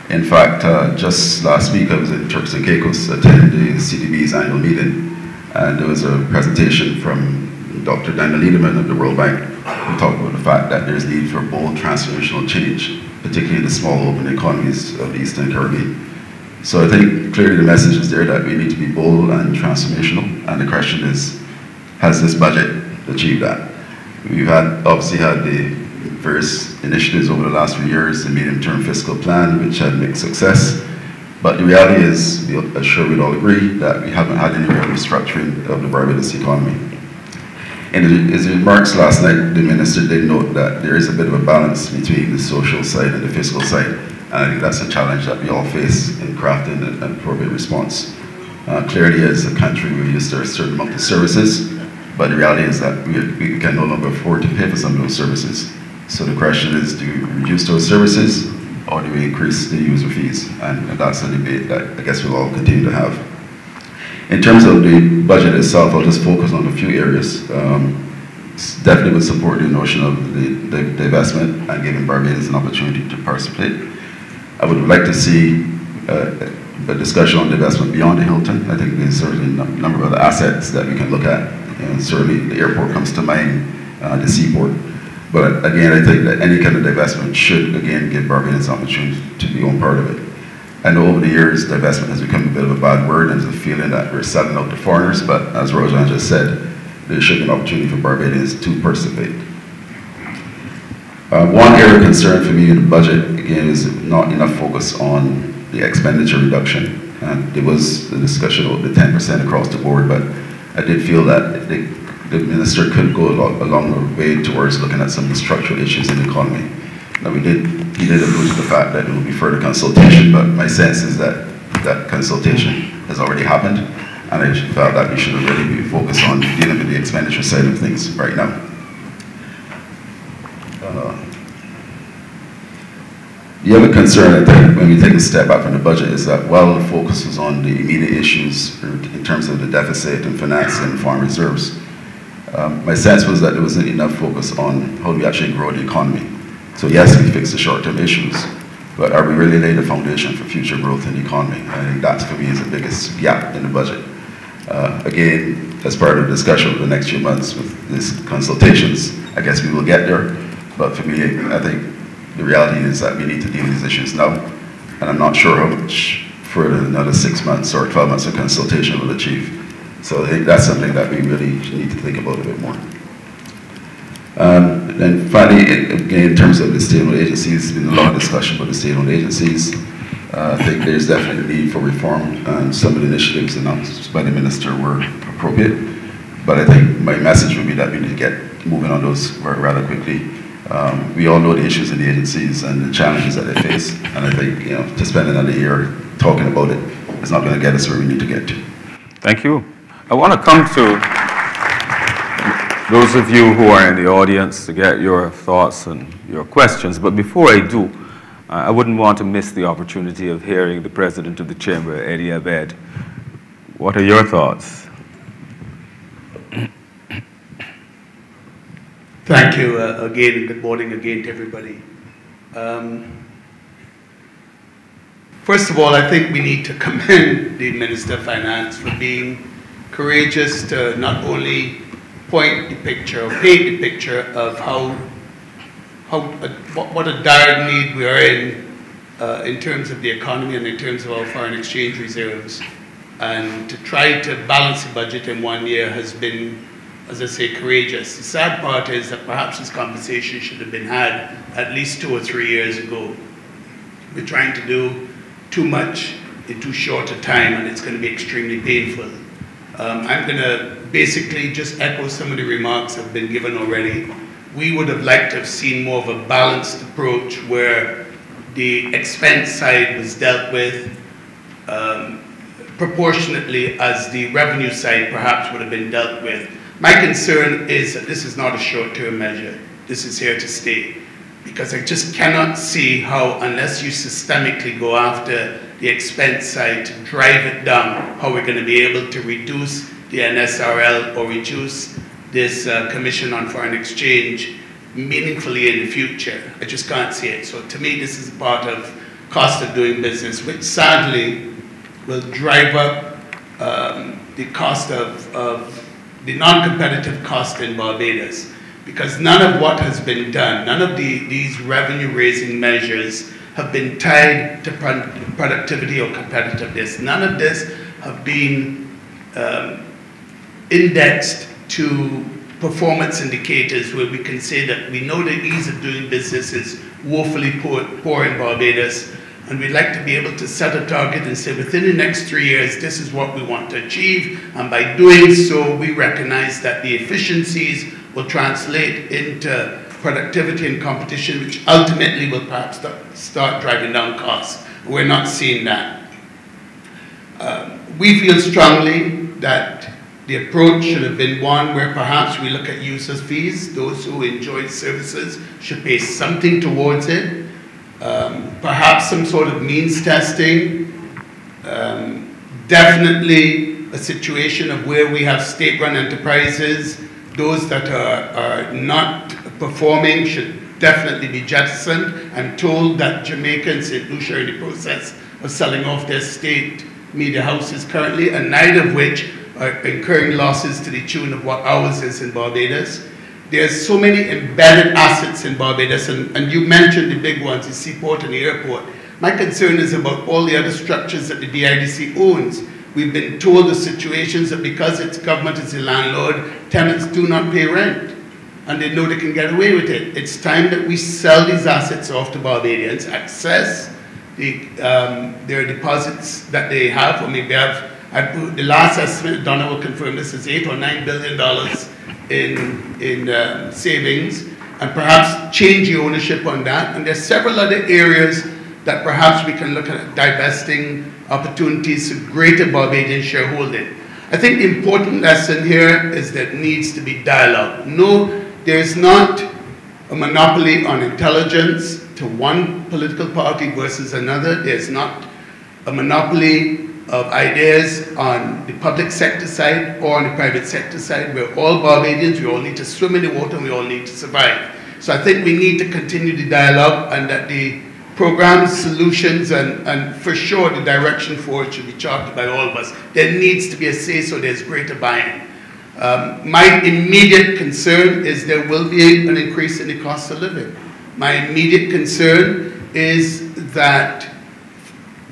In fact, uh, just last week I was in Turks and Caicos attending the CDB's annual meeting, and there was a presentation from Dr. Daniel Lederman of the World Bank who talked about the fact that there's need for bold transformational change, particularly in the small open economies of the Eastern Caribbean. So I think clearly the message is there that we need to be bold and transformational, and the question is, has this budget achieved that? We've had obviously had the various initiatives over the last few years, the medium-term fiscal plan, which had mixed success. But the reality is, I'm sure we'd all agree, that we haven't had any real restructuring of the Barbados economy. In his remarks last night, the minister did note that there is a bit of a balance between the social side and the fiscal side. And I think that's a challenge that we all face in crafting an appropriate response. Uh, clearly, as a country, we used to a certain amount of services, but the reality is that we, we can no longer afford to pay for some of those services. So the question is, do we reduce those services or do we increase the user fees? And, and that's a debate that I guess we'll all continue to have. In terms of the budget itself, I'll just focus on a few areas. Um, definitely would support the notion of the, the, the investment and giving Barbados an opportunity to participate. I would like to see uh, a discussion on investment beyond the Hilton. I think there's certainly a number of other assets that we can look at. And certainly the airport comes to mind, uh, the seaport. But again, I think that any kind of divestment should again give Barbados an opportunity to be on part of it. I know over the years divestment has become a bit of a bad word and there's a feeling that we're selling out to foreigners, but as Rojan just said, there should be an opportunity for Barbadians to participate. Uh, one area of concern for me in the budget, again, is not enough focus on the expenditure reduction. And there was a discussion about the ten percent across the board, but I did feel that the, the minister could go a longer way towards looking at some of the structural issues in the economy. Now, we did, he did allude to the fact that there will be further consultation, but my sense is that that consultation has already happened, and I felt that we should really be focused on dealing with the expenditure side of things right now. Uh, The other concern, when we take a step back from the budget is that while the focus was on the immediate issues in terms of the deficit and finance and foreign reserves, um, my sense was that there wasn't enough focus on how do we actually grow the economy. So yes, we fix the short-term issues, but are we really laying the foundation for future growth in the economy? I think that for me is the biggest gap in the budget. Uh, again, as part of the discussion over the next few months with these consultations, I guess we will get there. But for me, I think the reality is that we need to deal with these issues now. And I'm not sure how much further another six months or 12 months of consultation will achieve. So that's something that we really need to think about a bit more. Um, and finally, again, in terms of the state-owned agencies, there's been a lot of discussion about the state-owned agencies. Uh, I think there's definitely a need for reform, and some of the initiatives announced by the minister were appropriate. But I think my message would be that we need to get moving on those rather quickly. Um, we all know the issues in the agencies and the challenges that they face, and I think you know to spend another year talking about it is not going to get us where we need to get to. Thank you. I want to come to those of you who are in the audience to get your thoughts and your questions. But before I do, uh, I wouldn't want to miss the opportunity of hearing the president of the chamber, Eddie Abed. What are your thoughts? Thank you uh, again, and good morning again to everybody. Um, first of all, I think we need to commend the Minister of Finance for being courageous to not only point the picture or paint the picture of how, how uh, what, a dire need we are in uh, in terms of the economy and in terms of our foreign exchange reserves, and to try to balance the budget in one year has been as I say, courageous. The sad part is that perhaps this conversation should have been had at least two or three years ago. We're trying to do too much in too short a time, and it's going to be extremely painful. Um, I'm going to basically just echo some of the remarks that have been given already. We would have liked to have seen more of a balanced approach where the expense side was dealt with um, proportionately as the revenue side perhaps would have been dealt with. My concern is that this is not a short-term measure. This is here to stay. Because I just cannot see how, unless you systemically go after the expense side to drive it down, how we're going to be able to reduce the NSRL or reduce this uh, Commission on Foreign Exchange meaningfully in the future. I just can't see it. So to me, this is part of cost of doing business, which sadly will drive up um, the cost of, of the non-competitive cost in Barbados because none of what has been done, none of the, these revenue-raising measures have been tied to productivity or competitiveness. None of this have been um, indexed to performance indicators where we can say that we know the ease of doing business is woefully poor, poor in Barbados, and we'd like to be able to set a target and say within the next three years, this is what we want to achieve. And by doing so, we recognize that the efficiencies will translate into productivity and competition, which ultimately will perhaps start, driving down costs. We're not seeing that. Um, we feel strongly that the approach should have been one where perhaps we look at users' fees. Those who enjoy services should pay something towards it um, perhaps some sort of means testing, um, definitely a situation of where we have state-run enterprises, those that are, are not performing should definitely be jettisoned. I'm told that Jamaica and St. Lucia are in the process of selling off their state media houses currently, and neither of which are incurring losses to the tune of what ours is in Barbados. There's so many embedded assets in Barbados, and, and you mentioned the big ones, the seaport and the airport. My concern is about all the other structures that the BIDC owns. We've been told the situations that because its government is the landlord, tenants do not pay rent. And they know they can get away with it. It's time that we sell these assets off to Barbadians, access the, um, their deposits that they have. I mean, they have, the last estimate, Donna will confirm this, is eight or nine billion dollars in, in um, savings, and perhaps change the ownership on that. And there's several other areas that perhaps we can look at divesting opportunities to greater Barbadian shareholding. I think the important lesson here is that needs to be dialogue. No, there's not a monopoly on intelligence to one political party versus another. There's not a monopoly of ideas on the public sector side or on the private sector side. We're all Barbadians, we all need to swim in the water, we all need to survive. So I think we need to continue the dialogue and that the programs, solutions, and, and for sure the direction forward should be charted by all of us. There needs to be a say so there's greater buy-in. Um, my immediate concern is there will be an increase in the cost of living. My immediate concern is that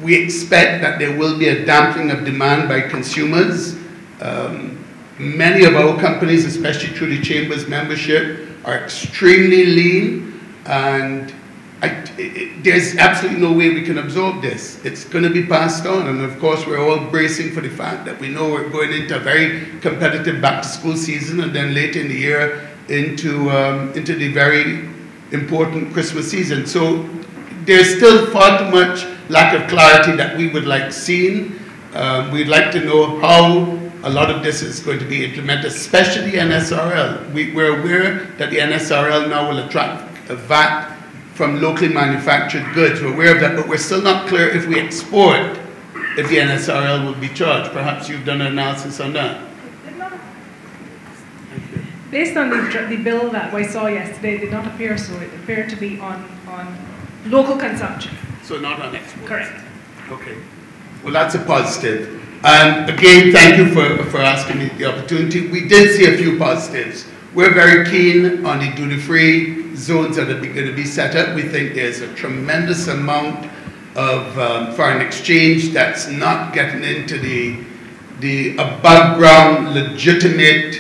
we expect that there will be a dampening of demand by consumers. Um, many of our companies, especially through the Chamber's membership, are extremely lean and there's absolutely no way we can absorb this. It's going to be passed on, and of course, we're all bracing for the fact that we know we're going into a very competitive back-to-school season, and then later in the year into um, into the very important Christmas season. So there's still far too much lack of clarity that we would like seen. Um, we'd like to know how a lot of this is going to be implemented, especially NSRL. We, we're aware that the NSRL now will attract a VAT from locally manufactured goods. We're aware of that, but we're still not clear if we export, if the NSRL will be charged. Perhaps you've done an analysis on that. Based on the, the bill that we saw yesterday, it did not appear so. It appeared to be on, on local consumption. So not on export? Correct. Okay. Well, that's a positive. And again, thank you for, for asking me the opportunity. We did see a few positives. We're very keen on the duty-free zones that are going to be set up. We think there's a tremendous amount of um, foreign exchange that's not getting into the, the above ground legitimate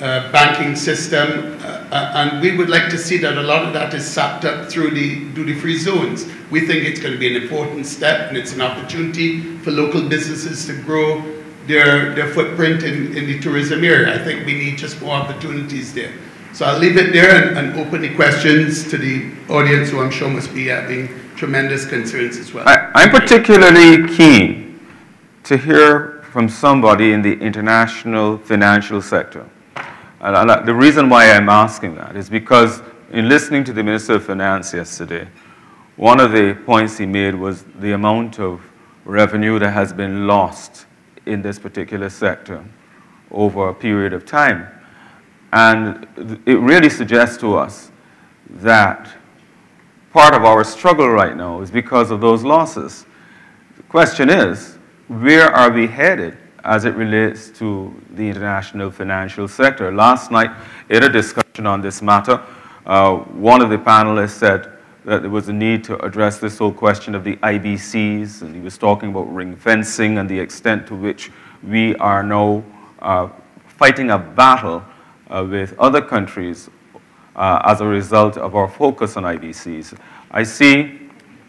uh, banking system. Uh, uh, and we would like to see that a lot of that is sapped up through the duty-free zones. We think it's going to be an important step and it's an opportunity for local businesses to grow their, their footprint in, in the tourism area. I think we need just more opportunities there. So I'll leave it there and, and open the questions to the audience who I'm sure must be having tremendous concerns as well. I, I'm particularly keen to hear from somebody in the international financial sector. And, the reason why I'm asking that is because in listening to the Minister of Finance yesterday, one of the points he made was the amount of revenue that has been lost in this particular sector over a period of time. And it really suggests to us that part of our struggle right now is because of those losses. The question is, where are we headed as it relates to the international financial sector? Last night, in a discussion on this matter, uh, one of the panelists said that there was a need to address this whole question of the IBCs, and he was talking about ring fencing and the extent to which we are now uh, fighting a battle uh, with other countries uh, as a result of our focus on IBCs. I see.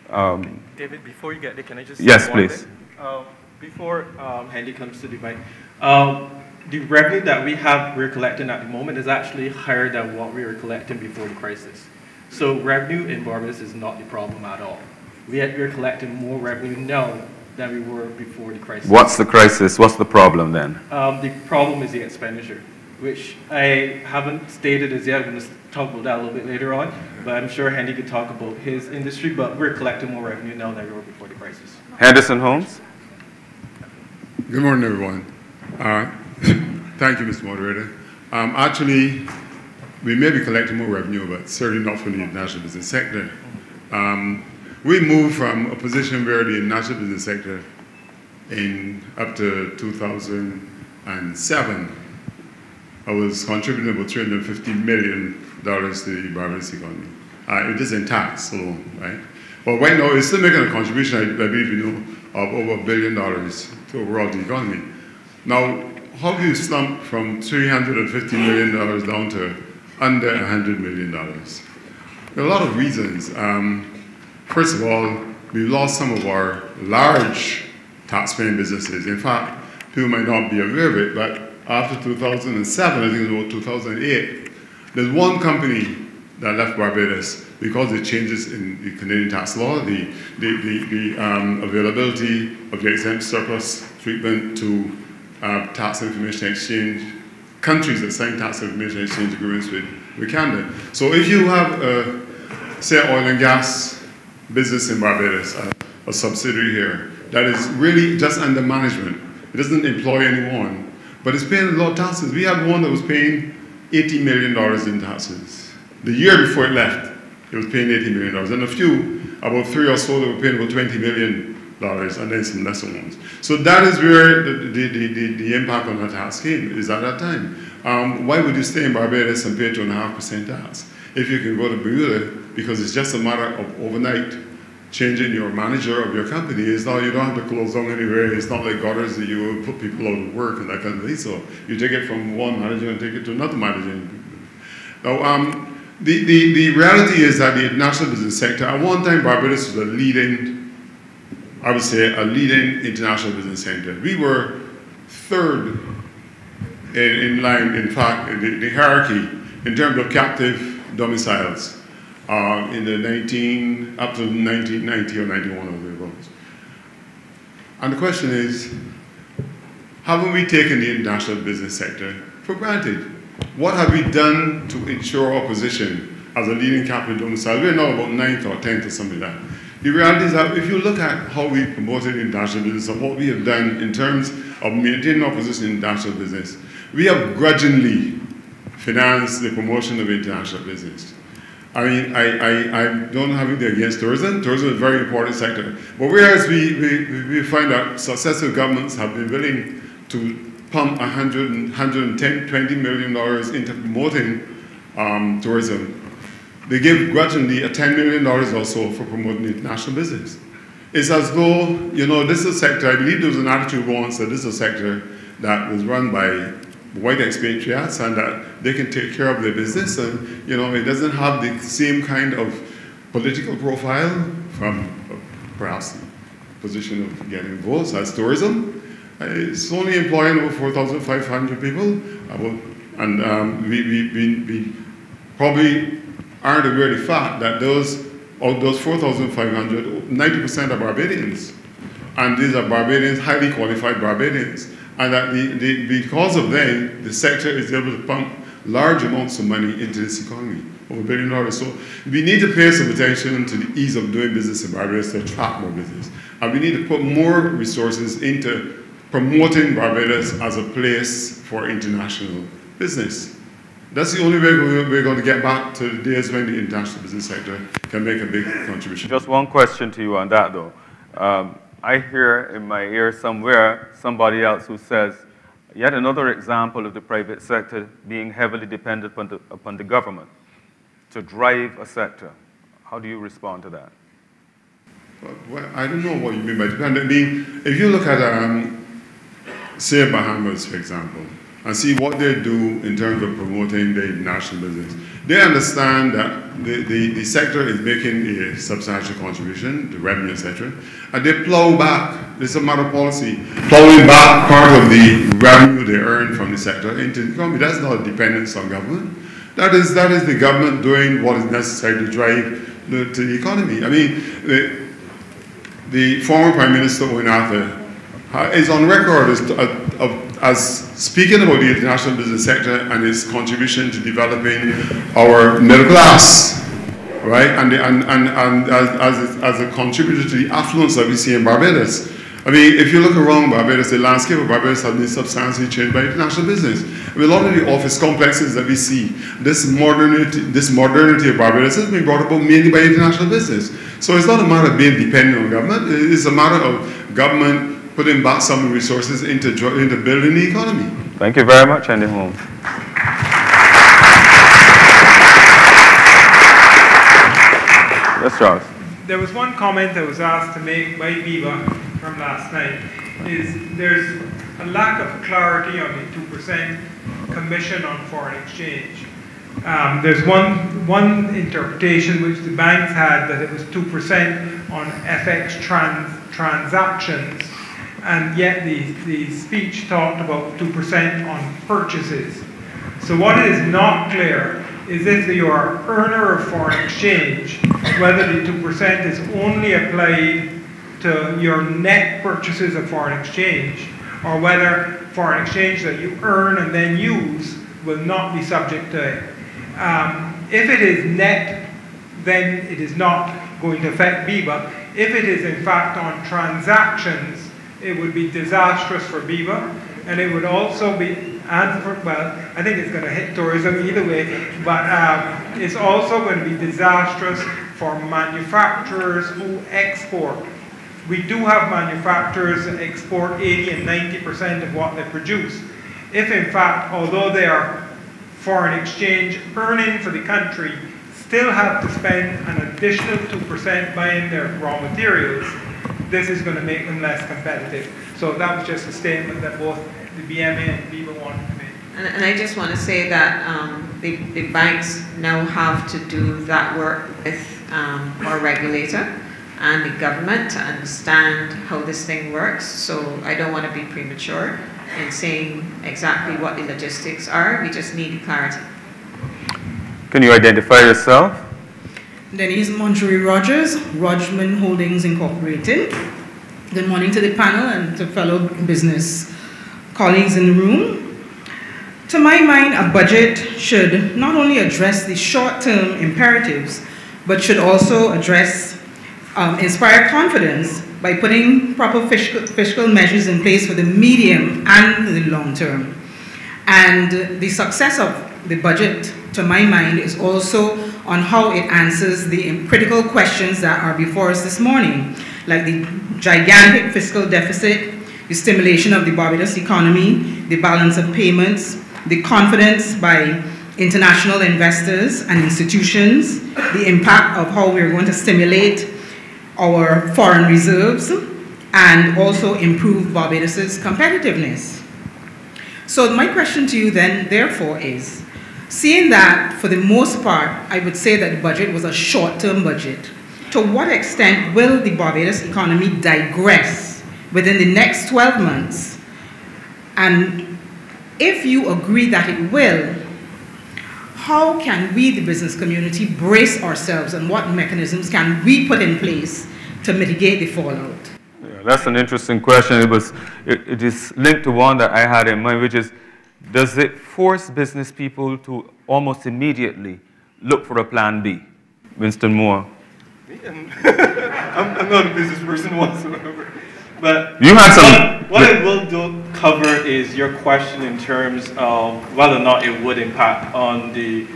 Um, David, before you get there, can I just yes, please. Um, before um, Handy comes to the mic, um, the revenue that we have we're collecting at the moment is actually higher than what we were collecting before the crisis. So revenue in Barbados is not the problem at all. We are, we're collecting more revenue now than we were before the crisis. What's the crisis? What's the problem then? Um, the problem is the expenditure, which I haven't stated as yet. I'm going to talk about that a little bit later on, but I'm sure Handy could talk about his industry, but we're collecting more revenue now than we were before the crisis. Henderson Holmes? Good morning, everyone. Uh, (laughs) Thank you, Mr. Moderator. Um, Actually, we may be collecting more revenue, but certainly not from the international business sector. Um, We moved from a position where the international business sector in up to 2007, I was contributing about 350 million dollars to the Barbados economy. Uh, it is in tax alone, right? But right now, it's still making a contribution, I, believe you know, of over a billion dollars to overall the economy. Now, how do you slump from 350 million dollars down to under 100 million dollars? There are a lot of reasons. Um, first of all, we lost some of our large tax-paying businesses. In fact, people might not be aware of it, but after 2007, I think it was about 2008, there's one company that left Barbados because of changes in the Canadian tax law, the, the, the, the um, availability of the exempt surplus treatment to uh, tax information exchange, countries that sign tax information exchange agreements with, with Canada. So if you have, a, say, oil and gas business in Barbados, a, a subsidiary here, that is really just under management, it doesn't employ anyone, but it's paying a lot of taxes. We had one that was paying $80 million in taxes. The year before it left, it was paying $80 million. And a few, about three or so, that were paying about $20 million, and then some lesser ones. So that is where the, the, the, the, impact on that tax came, is at that time. Um, why would you stay in Barbados and pay 2.5% tax? If you can go to Bermuda, because it's just a matter of overnight changing your manager of your company is now you don't have to close down anywhere. It's not like gutters that you put people out of work and that kind of thing. So you take it from one manager and take it to another manager. Now, um, the, the, the reality is that the international business sector, at one time Barbados was a leading, I would say, a leading international business center. We were third in, in line, in fact, in the, the hierarchy in terms of captive domiciles uh, in the 19, up to 1990 or 91 or thereabouts. And the question is, haven't we taken the international business sector for granted? What have we done to ensure our position as a leading captive domicile? We're now about ninth or tenth or something like that. The reality is that if you look at how we promoted international business and what we have done in terms of maintaining our position in international business, we have grudgingly financed the promotion of international business. I mean, I, I, I don't have anything against tourism. Tourism is a very important sector. But whereas we, we, we find that successive governments have been willing to pump 100, 110, 20 million dollars into promoting um, tourism, they give grudgingly a 10 million dollars or so for promoting international business. It's as though, you know, this is a sector, I believe there was an attitude once that this is a sector that was run by white expatriates and that they can take care of their business and you know it doesn't have the same kind of political profile from perhaps the position of getting votes as tourism. It's only employing over 4,500 people and um, we, we, we, we, probably aren't aware of the fact that those of those 4,500, 90% are Barbadians. And these are Barbadians, highly qualified Barbadians and that the, the, because of them, the sector is able to pump large amounts of money into this economy, over a billion dollars. So we need to pay some attention to the ease of doing business in Barbados to attract more business. And we need to put more resources into promoting Barbados as a place for international business. That's the only way we're going to get back to the days when the international business sector can make a big contribution. Just one question to you on that, though. Um, I hear in my ear somewhere somebody else who says, yet another example of the private sector being heavily dependent upon the, upon the government to drive a sector. How do you respond to that? Well, I don't know what you mean by dependent. I mean, if you look at, um, say, Bahamas, for example, and see what they do in terms of promoting the national business. They understand that the, the, the sector is making a substantial contribution to revenue, etc. And they plow back, it's a matter of policy, plowing back part of the revenue they earn from the sector into the economy. That's not dependence on government. That is, that is the government doing what is necessary to drive the, to the economy. I mean, the, the former Prime Minister Owen Arthur is on record as, uh, as, as, speaking about the international business sector and its contribution to developing our middle class, right? And, the, and, and, and as, as, as, a contributor to the affluence that we see in Barbados. I mean, if you look around Barbados, the landscape of Barbados has been substantially changed by international business. I mean, a lot of the office complexes that we see, this modernity, this modernity of Barbados has been brought about mainly by international business. So it's not a matter of being dependent on government, it's a matter of government putting back some resources into, into building the economy. Thank you very much, Andy Holmes. Yes, Charles. There was one comment I was asked to make by BIBA from last night, is there's a lack of clarity on the 2% commission on foreign exchange. Um, there's one, one interpretation which the banks had that it was 2% on FX trans, transactions, and yet the, the speech talked about 2% on purchases. So what is not clear is if you are earner of foreign exchange, whether the 2% is only applied to your net purchases of foreign exchange, or whether foreign exchange that you earn and then use will not be subject to it. Um, if it is net, then it is not going to affect BIBA. If it is in fact on transactions, it would be disastrous for BIBA, and it would also be and for, well, I think it's going to hit tourism either way, but um, it's also going to be disastrous for manufacturers who export. We do have manufacturers that export 80 and 90% of what they produce. If in fact, although they are foreign exchange earning for the country, still have to spend an additional 2% buying their raw materials, this is going to make them less competitive. So that was just a statement that both the BMA and BIBA wanted to make. And, and I just want to say that um, the, the banks now have to do that work with um, our regulator and the government to understand how this thing works. So I don't want to be premature in saying exactly what the logistics are. We just need clarity. Can you identify yourself? Denise Monterey Rogers, Rodgman Holdings Incorporated. Good morning to the panel and to fellow business colleagues in the room. To my mind, a budget should not only address the short-term imperatives, but should also address, um, inspire confidence by putting proper fiscal, fiscal measures in place for the medium and the long term. And the success of the budget, to my mind, is also on how it answers the critical questions that are before us this morning, like the gigantic fiscal deficit, the stimulation of the Barbados economy, the balance of payments, the confidence by international investors and institutions, the impact of how we're going to stimulate our foreign reserves, and also improve Barbados's competitiveness. So my question to you then, therefore, is, seeing that for the most part, I would say that the budget was a short-term budget, to what extent will the Barbados economy digress within the next 12 months? And if you agree that it will, how can we, the business community, brace ourselves and what mechanisms can we put in place to mitigate the fallout? Yeah, that's an interesting question. It, was, it, it is linked to one that I had in mind, which is, does it force business people to almost immediately look for a plan B? Winston Moore. (laughs) I'm, I'm not a business person whatsoever. But you had some. What, what I will do cover is your question in terms of whether or not it would impact on the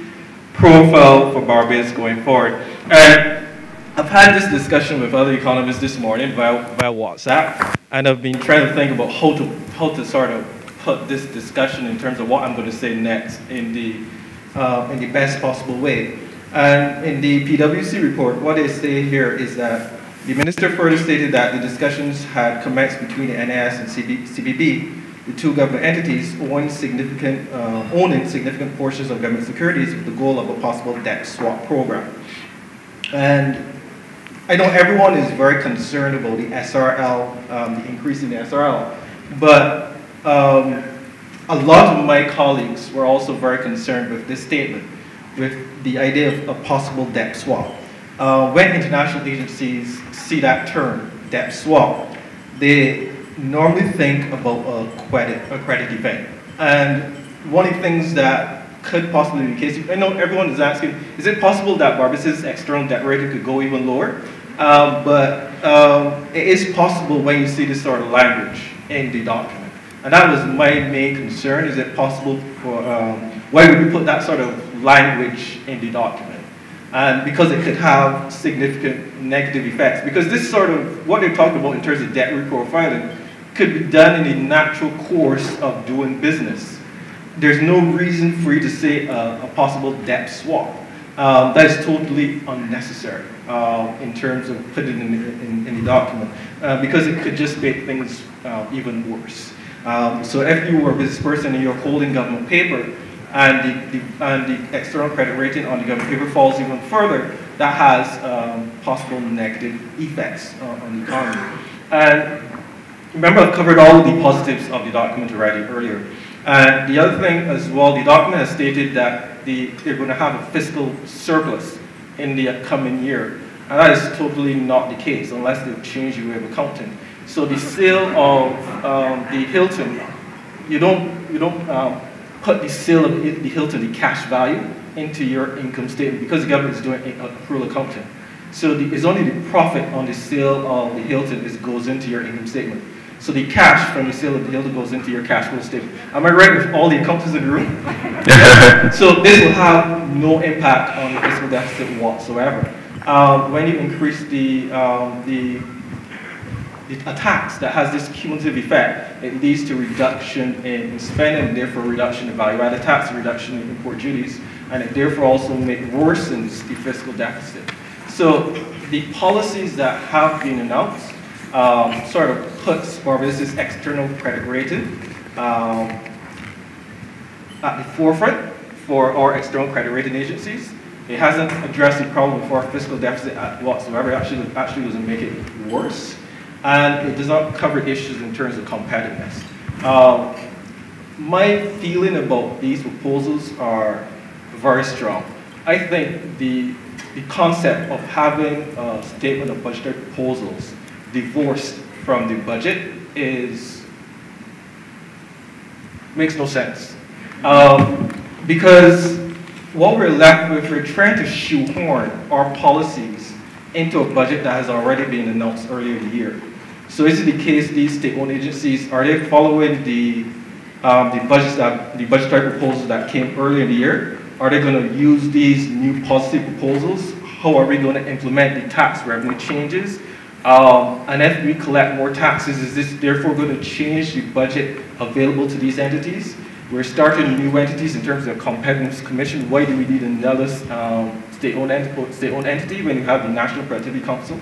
profile for Barbados going forward. And I've had this discussion with other economists this morning via, via WhatsApp, and I've been trying to think about how to how to sort of put this discussion in terms of what I'm going to say next in the uh, in the best possible way. And in the PwC report, what they say here is that the minister further stated that the discussions had commenced between the NIS and CB, CBB, the two government entities owning significant, uh, owning significant portions of government securities with the goal of a possible debt swap program. And I know everyone is very concerned about the SRL, um, the increase in the SRL, but um, a lot of my colleagues were also very concerned with this statement, with the idea of a possible debt swap. Uh, when international agencies see that term, debt swap, they normally think about a credit, a credit event. And one of the things that could possibly be the case, I know everyone is asking, is it possible that Barbados's external debt rating could go even lower? Um, but um, it is possible when you see this sort of language in the document. And that was my main concern, is it possible for, um, why would we put that sort of language in the document? And because it could have significant negative effects. Because this sort of, what they're talking about in terms of debt reprofiling, could be done in the natural course of doing business. There's no reason for you to say a, a possible debt swap. Um, that is totally unnecessary uh, in terms of putting in, in, in the document uh, because it could just make things uh, even worse. Um, so if you were a business person and you're holding government paper and the, the, and the external credit rating on the government paper falls even further, that has um, possible negative effects on the economy. And remember I've covered all the positives of the document already earlier. And the other thing as well, the document has stated that the, they're going to have a fiscal surplus in the coming year. And that is totally not the case unless they change the way of accounting. So the sale of um, the Hilton, you don't, you don't um, put the sale of the Hilton, the cash value, into your income statement because the government is doing accrual accounting. So the, it's only the profit on the sale of the Hilton is goes into your income statement. So the cash from the sale of the Hilton goes into your cash flow statement. Am I right with all the accountants in the room? (laughs) so this will have no impact on the fiscal deficit whatsoever. Um, when you increase the, um, the, the, a tax that has this cumulative effect, it leads to reduction in spending and therefore reduction in value-added tax, reduction in import duties, and it therefore also make worsens the fiscal deficit. So the policies that have been announced um, sort of puts Barbados' external credit rating um, at the forefront for our external credit rating agencies. It hasn't addressed the problem for our fiscal deficit whatsoever. It actually, actually doesn't make it worse. And it does not cover issues in terms of competitiveness. Um, my feeling about these proposals are very strong. I think the, the concept of having a statement of budgetary proposals divorced from the budget is makes no sense. Um, because what we're left with, we're trying to shoehorn our policies into a budget that has already been announced earlier in the year. So is it the case these state-owned agencies, are they following the, um, the, budgets that, the budgetary proposals that came earlier in the year? Are they going to use these new policy proposals? How are we going to implement the tax revenue changes? Um, and if we collect more taxes, is this therefore going to change the budget available to these entities? We're starting new entities in terms of competitiveness commission. Why do we need another um, state-owned ent state entity when you have the National Productivity Council?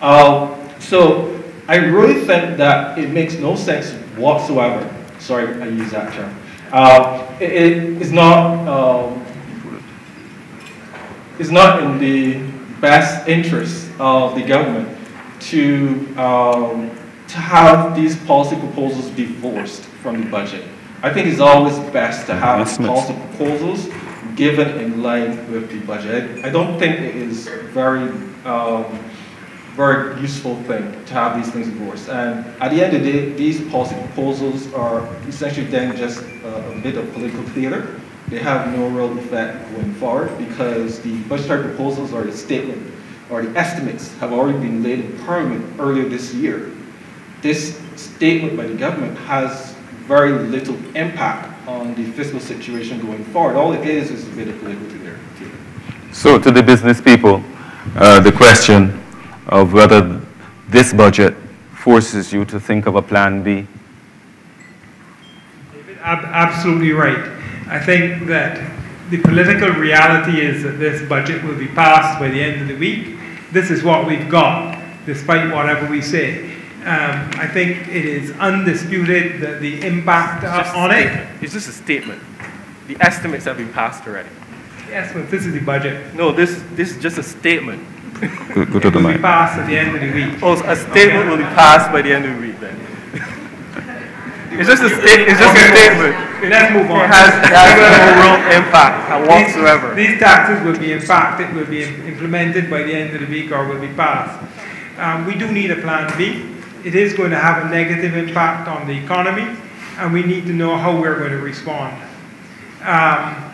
Uh, so I really think that it makes no sense whatsoever. Sorry, I use that term. Uh, it, it is not. Um, it's not in the best interest of the government to, um, to have these policy proposals divorced from the budget. I think it's always best to have policy proposals given in line with the budget. I don't think it is very, um, very useful thing to have these things divorced. And at the end of the day, these policy proposals are essentially then just a, a bit of political theater. They have no real effect going forward because the budgetary proposals are the statement or the estimates have already been laid in Parliament earlier this year. This statement by the government has very little impact on the fiscal situation going forward. All it is is a bit of political theater. So to the business people, uh, the question of whether this budget forces you to think of a plan B. David, ab absolutely right. I think that the political reality is that this budget will be passed by the end of the week this is what we've got, despite whatever we say. Um, I think it is undisputed that the impact on it. It's just a statement. The estimates have been passed already. Yes, but this is the budget. No, this this is just a statement. Go, go to the mic. passed at the end of the week. Oh, a statement okay. will be passed by the end of the week then. It's just a, sta- it's just okay. a statement. Let's move on. It has, it has no real impact whatsoever. These, these, taxes will be, in fact, it will be implemented by the end of the week or will be passed. Um, we do need a plan B. It is going to have a negative impact on the economy, and we need to know how we're going to respond. Um,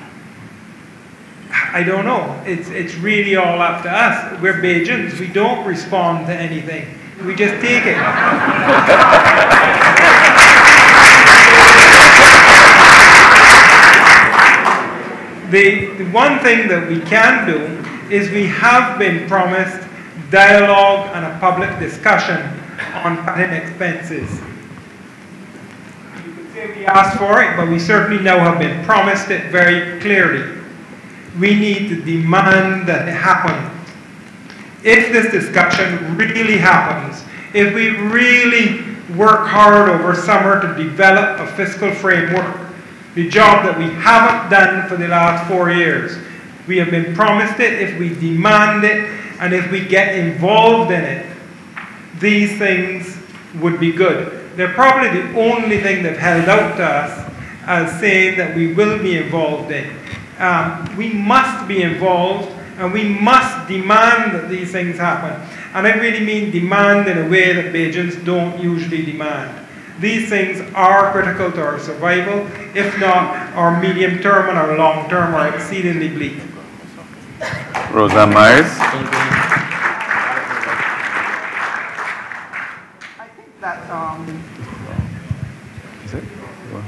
I don't know. It's, it's really all up to us. We're Bajans. We don't respond to anything. we just take it. the, the one thing that we can do is we have been promised dialogue and a public discussion on cutting expenses. You could say we asked for it, but we certainly now have been promised it very clearly. We need to demand that it happen. If this discussion really happens, if we really work hard over summer to develop a fiscal framework, the job that we haven't done for the last four years. We have been promised it, if we demand it, and if we get involved in it, these things would be good. They're probably the only thing they've held out to us as saying that we will be involved in. Um, we must be involved and we must demand that these things happen. And I really mean demand in a way that Bajans don't usually demand. These things are critical to our survival. If not, our medium term and our long term are exceedingly bleak. Rosa Myers. I think that, um,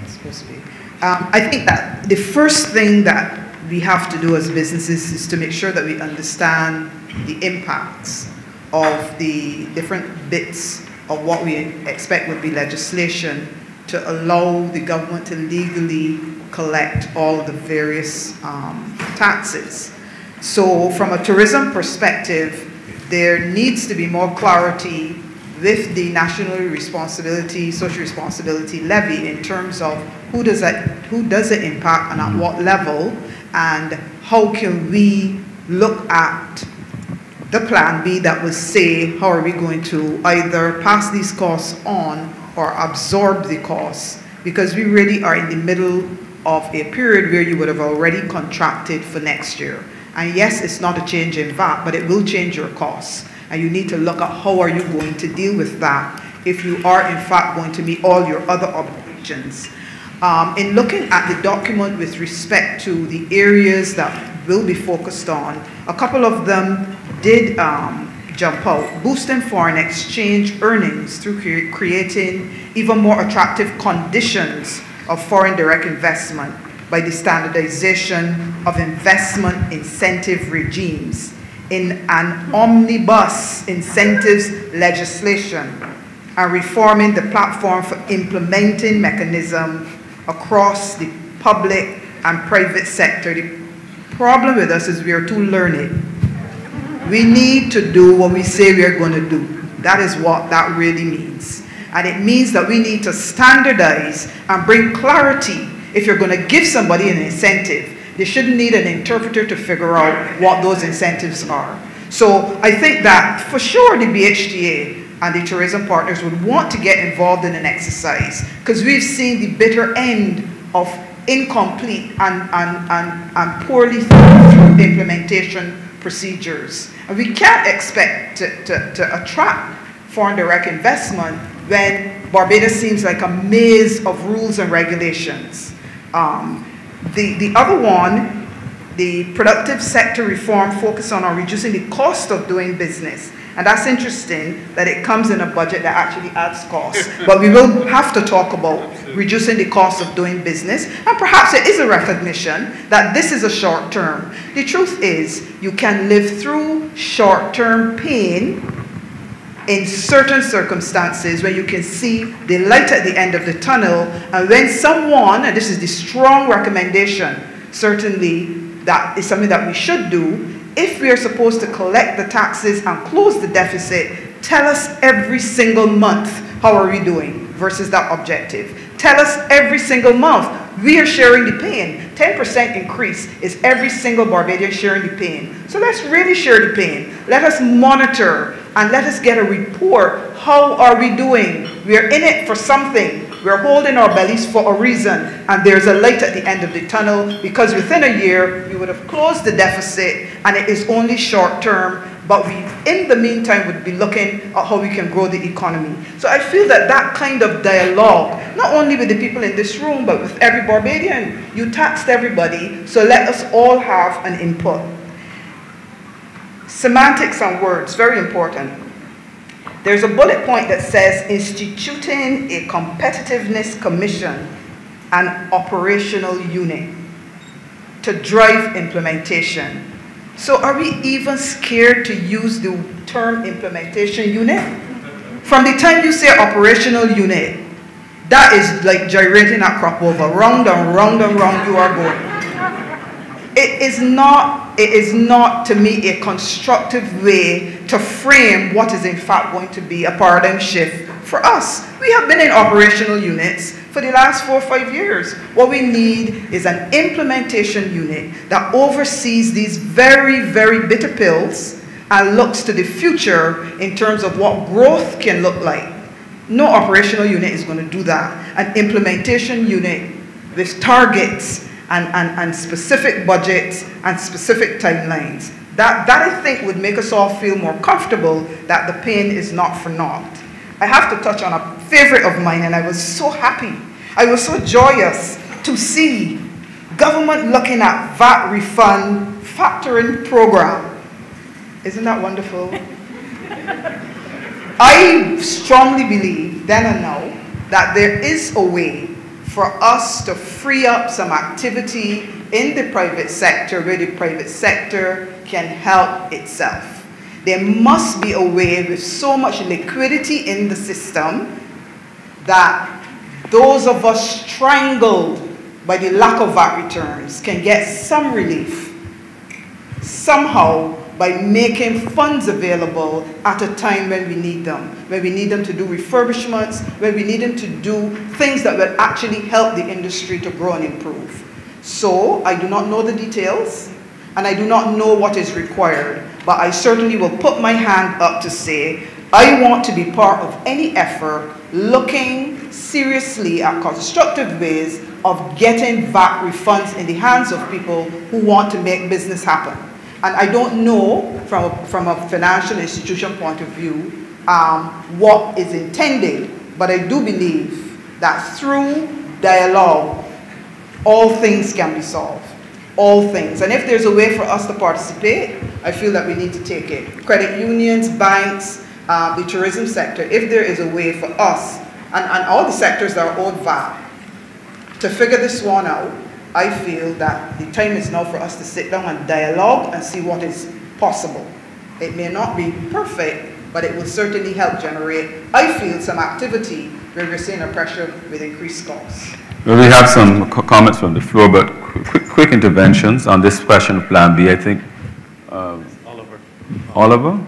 supposed to be. Um, I think that the first thing that we have to do as businesses is to make sure that we understand the impacts of the different bits of what we expect would be legislation to allow the government to legally collect all the various um, taxes. So from a tourism perspective, there needs to be more clarity with the national responsibility, social responsibility levy in terms of who does that, who does it impact and at what level, and how can we look at the plan B that would say how are we going to either pass these costs on or absorb the costs because we really are in the middle of a period where you would have already contracted for next year. And yes, it's not a change in VAT, but it will change your costs. And you need to look at how are you going to deal with that if you are in fact going to meet all your other obligations. Um, in looking at the document with respect to the areas that will be focused on, a couple of them did um, jump out, boosting foreign exchange earnings through cre creating even more attractive conditions of foreign direct investment by the standardization of investment incentive regimes in an omnibus incentives legislation and reforming the platform for implementing mechanism across the public and private sector. The problem with us is we are too learned we need to do what we say we are going to do. That is what that really means. And it means that we need to standardize and bring clarity. If you're going to give somebody an incentive, they shouldn't need an interpreter to figure out what those incentives are. So I think that for sure the BHTA and the tourism partners would want to get involved in an exercise because we've seen the bitter end of incomplete and, and, and, and poorly through implementation procedures. And we can't expect to, to, to attract foreign direct investment when Barbados seems like a maze of rules and regulations. Um, the, the other one, the productive sector reform focused on, on reducing the cost of doing business and that's interesting that it comes in a budget that actually adds costs. (laughs) but we will have to talk about reducing the cost of doing business. And perhaps it is a recognition that this is a short term. The truth is, you can live through short term pain in certain circumstances when you can see the light at the end of the tunnel. And when someone, and this is the strong recommendation, certainly that is something that we should do, if we are supposed to collect the taxes and close the deficit, tell us every single month how are we doing versus that objective. Tell us every single month we are sharing the pain. 10% increase is every single Barbadian sharing the pain. So let's really share the pain. Let us monitor and let us get a report. How are we doing? We are in it for something. We're holding our bellies for a reason, and there's a light at the end of the tunnel because within a year we would have closed the deficit, and it is only short term. But we, in the meantime, would be looking at how we can grow the economy. So I feel that that kind of dialogue, not only with the people in this room, but with every Barbadian, you taxed everybody, so let us all have an input. Semantics and words, very important. there's a bullet point that says instituting a competitiveness commission and operational unit to drive implementation. So are we even scared to use the term implementation unit? From the time you say operational unit, that is like gyrating a crop over. Round and round and round you are going. It is not, it is not to me a constructive way to frame what is in fact going to be a paradigm shift for us. We have been in operational units for the last four or five years. What we need is an implementation unit that oversees these very, very bitter pills and looks to the future in terms of what growth can look like. No operational unit is going to do that. An implementation unit with targets and, and, and specific budgets and specific timelines. That, that I think would make us all feel more comfortable that the pain is not for naught. I have to touch on a favorite of mine, and I was so happy. I was so joyous to see government looking at VAT refund factoring program. Isn't that wonderful? (laughs) I strongly believe, then and now, that there is a way for us to free up some activity in the private sector where the private sector can help itself. There must be a way with so much liquidity in the system that those of us strangled by the lack of VAT returns can get some relief somehow by making funds available at a time when we need them, when we need them to do refurbishments, when we need them to do things that will actually help the industry to grow and improve. So I do not know the details, and I do not know what is required, but I certainly will put my hand up to say, I want to be part of any effort looking seriously at constructive ways of getting VAT refunds in the hands of people who want to make business happen. And I don't know from a, from a financial institution point of view um, what is intended, but I do believe that through dialogue, all things can be solved. All things. And if there's a way for us to participate, I feel that we need to take it. Credit unions, banks, um, the tourism sector, if there is a way for us, and, and all the sectors that are VAT, to figure this one out, I feel that the time is now for us to sit down and dialogue and see what is possible. It may not be perfect, but it will certainly help generate, I feel, some activity where we're seeing a pressure with increased costs. Well, we have some co comments from the floor, but quick, quick, interventions on this question of Plan B, I think. Um, Oliver. Oliver?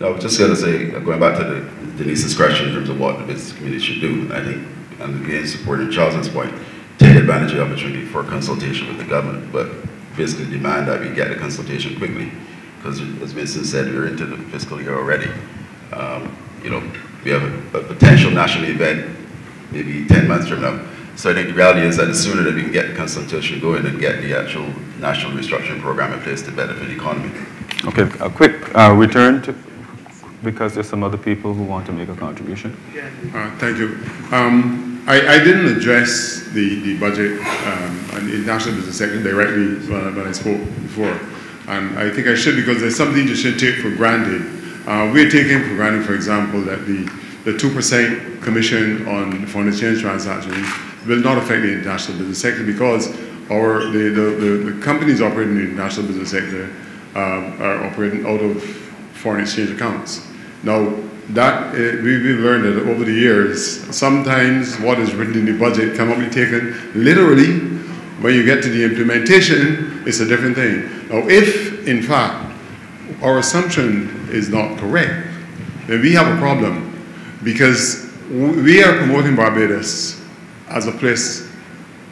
No, I was just going to say, going back to the Denise's question in terms of what the business community should do, I think, and again, supporting Charles's point, take advantage of the opportunity for consultation with the government, but basically demand that we get the consultation quickly. Because as Vincent said, we're into the fiscal year already. Um, you know, we have a, a, potential national event maybe 10 months from now. So I think the reality is that the sooner that we can get the consultation going and get the actual national restructuring program in place to benefit the economy. Okay, a quick uh, return to, because there's some other people who want to make a contribution. Yeah. Uh, thank you. Um, I, I didn't address the, the budget um, and the international business sector directly when, when I spoke before. And I think I should because there's something you should take for granted. Uh, we're taking for granted, for example, that the, the 2% commission on foreign exchange transactions will not affect the international business sector because our, the, the, the, the companies operating in the international business sector um, are operating out of foreign exchange accounts. Now, that uh, we, we've learned that over the years, sometimes what is written in the budget cannot be taken literally. When you get to the implementation, it's a different thing. Now, if in fact our assumption is not correct, then we have a problem because we are promoting Barbados as a place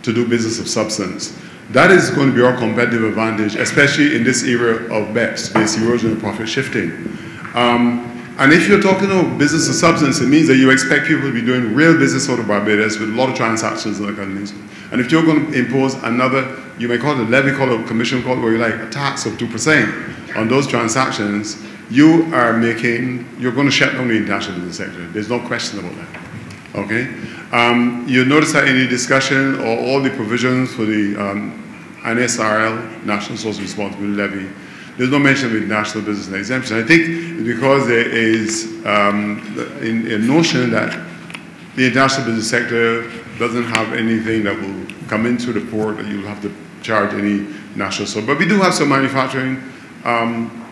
to do business of substance. That is going to be our competitive advantage, especially in this era of BEPS, base erosion and profit shifting. Um, and if you're talking about business of substance, it means that you expect people to be doing real business out of Barbados with a lot of transactions kind of things. And if you're going to impose another, you may call it a levy, call it a commission, call it where you like, a tax of 2% on those transactions, you are making, you're going to shut down the international business sector. There's no question about that. Okay? Um, you notice that in the discussion, or all the provisions for the um, NSRL, National Social Responsibility Levy, there's no mention of international business and exemption. I think because there is um, a, notion that the international business sector doesn't have anything that will come into the port that you'll have to charge any national so. But we do have some manufacturing um,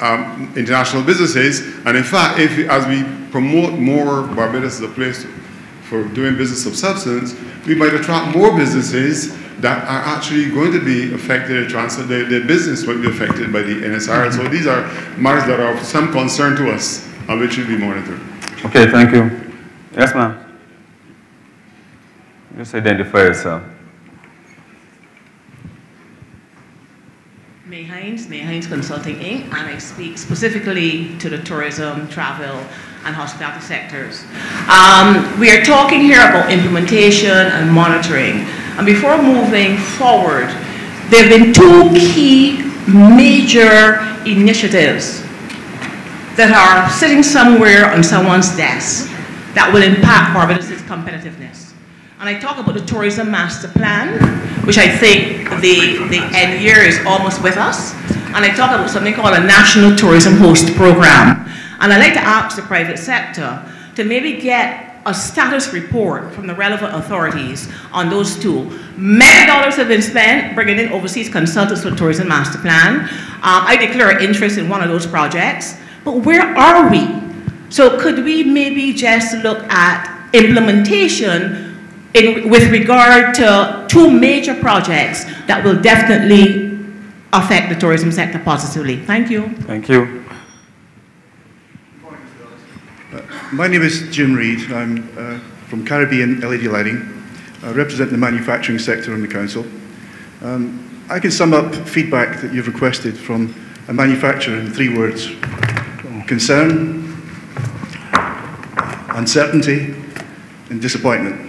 um, international businesses, and in fact, if as we promote more Barbados as a place for doing business of substance, we might attract more businesses that are actually going to be affected, transfer, their, their business might be affected by the NSR. So mm-hmm. these are matters that are of some concern to us and which will be monitored. Okay, thank you. Yes, ma'am. Just identify yourself. May Hines, May Hines Consulting Inc., and I speak specifically to the tourism, travel, and hospitality sectors. Um, we are talking here about implementation and monitoring. And before moving forward, there have been two key major initiatives that are sitting somewhere on someone's desk that will impact Barbados' competitiveness. And I talk about the tourism master plan, which I think the, the end year is almost with us. And I talk about something called a national tourism host program. And I'd like to ask the private sector to maybe get a status report from the relevant authorities on those two. Many dollars have been spent bringing in overseas consultants for tourism master plan. Um, I declare interest in one of those projects, but where are we? So could we maybe just look at implementation in, with regard to two major projects that will definitely affect the tourism sector positively. Thank you. Thank you. Uh, my name is Jim Reid. I'm uh, from Caribbean LED Lighting. I represent the manufacturing sector on the council. Um, I can sum up feedback that you've requested from a manufacturer in three words. Concern, uncertainty, and disappointment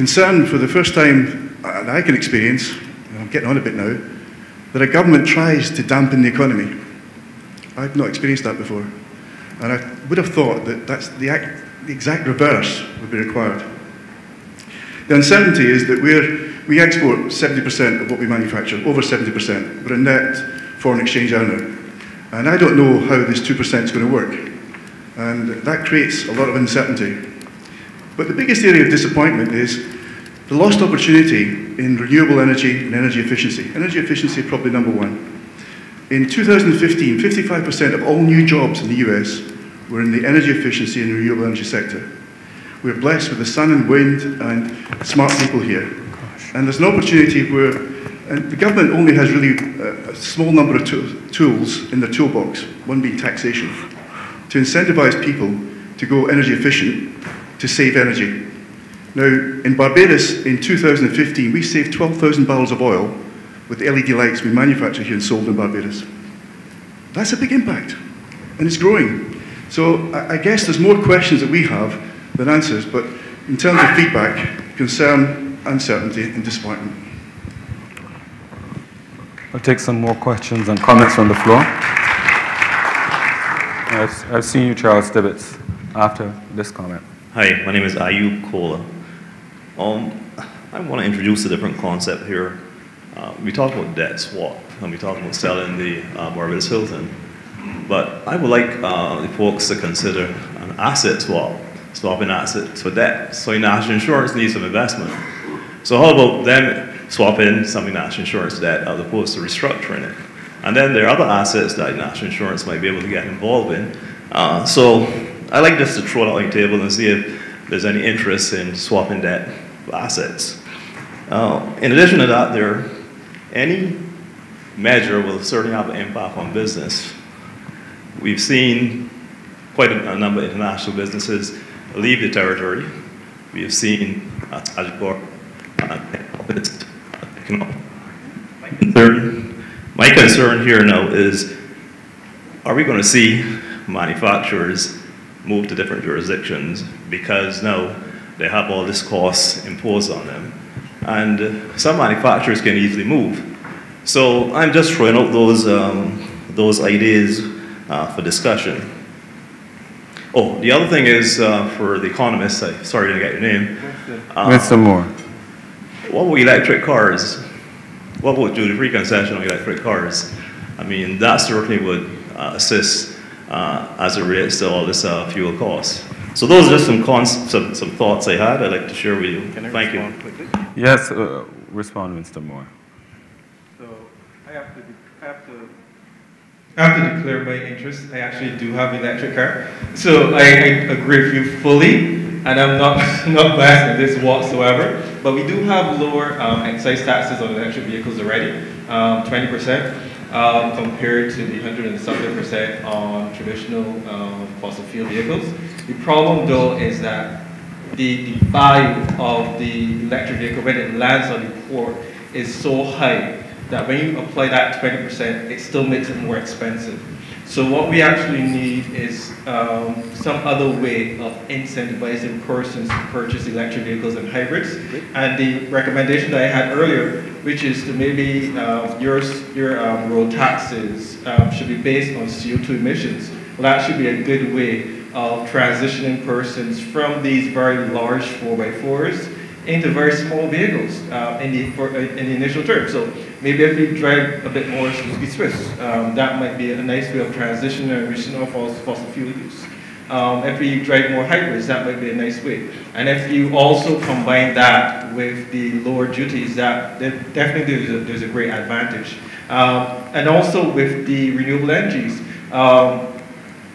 concern for the first time that I can experience, I'm getting on a bit now, that a government tries to dampen the economy. I've not experienced that before. And I would have thought that that's the, act, the exact reverse would be required. The uncertainty is that we're, we export 70% of what we manufacture, over 70%. We're a net foreign exchange earner. And I don't know how this 2% is going to work. And that creates a lot of uncertainty. But the biggest area of disappointment is the lost opportunity in renewable energy and energy efficiency. Energy efficiency probably number one. In 2015, 55% of all new jobs in the US were in the energy efficiency and renewable energy sector. We're blessed with the sun and wind and smart people here. And there's an opportunity where and the government only has really a, a small number of tools in their toolbox, one being taxation, to incentivize people to go energy efficient to save energy. Now, in Barbados, in 2015, we saved 12,000 barrels of oil with LED lights we manufacture here and sold in Barbados. That's a big impact, and it's growing. So I guess there's more questions that we have than answers, but in terms of feedback, concern, uncertainty, and disappointment. I'll take some more questions and comments from the floor. I've, I've seen you, Charles Tibbetts, after this comment. Hi, my name is Ayub Kola. Um, I want to introduce a different concept here. Uh, we talk about debt swap, and we talk about selling the uh, Barbados Hilton. But I would like uh, the folks to consider an asset swap, swapping assets for debt. So national insurance needs some investment. So how about them swapping some national insurance debt as opposed to restructuring it? And then there are other assets that national insurance might be able to get involved in. Uh, so I like just to throw it on the table and see if there's any interest in swapping debt assets. Uh, in addition to that, there any measure will certainly have an impact on business. We've seen quite a, number of international businesses leave the territory. We have seen uh, my concern, my concern here now is, are we going to see manufacturers move to different jurisdictions because now they have all this cost imposed on them. And uh, some manufacturers can easily move. So I'm just throwing out those, um, those ideas uh, for discussion. Oh, the other thing is uh, for the economists, I, sorry to get your name. Uh, Mr. Moore. What about electric cars? What about duty-free concession on electric cars? I mean, that certainly would uh, assist uh, as it relates to all this uh, fuel costs. So those are just some, cons- some, some thoughts I had I'd like to share with you. Thank you. Yes, uh, respond, Mr. Moore. So I have to, I have to, I have to declare my interest. I actually do have an electric car, so I, I agree with you fully, and I'm not (laughs) not biased in this whatsoever. But we do have lower um, excise taxes on electric vehicles already, um, 20%, um, compared to the 100 and something percent on traditional um, fossil fuel vehicles. The problem though is that the, the value of the electric vehicle when it lands on the port is so high that when you apply that 20%, it still makes it more expensive. So what we actually need is um, some other way of incentivizing persons to purchase electric vehicles and hybrids. And the recommendation that I had earlier, which is to maybe uh, your, your um, road taxes um, should be based on CO2 emissions. Well, that should be a good way of transitioning persons from these very large 4x4s into very small vehicles uh, in, the, for, in the initial term. So maybe if we drive a bit more Suzuki Swifts, um, that might be a nice way of transitioning and reducing our fossil, fuel use. Um, if you drive more hybrids, that might be a nice way. And if you also combine that with the lower duties, that, that definitely there's a, there's a great advantage. Um, and also with the renewable energies, um,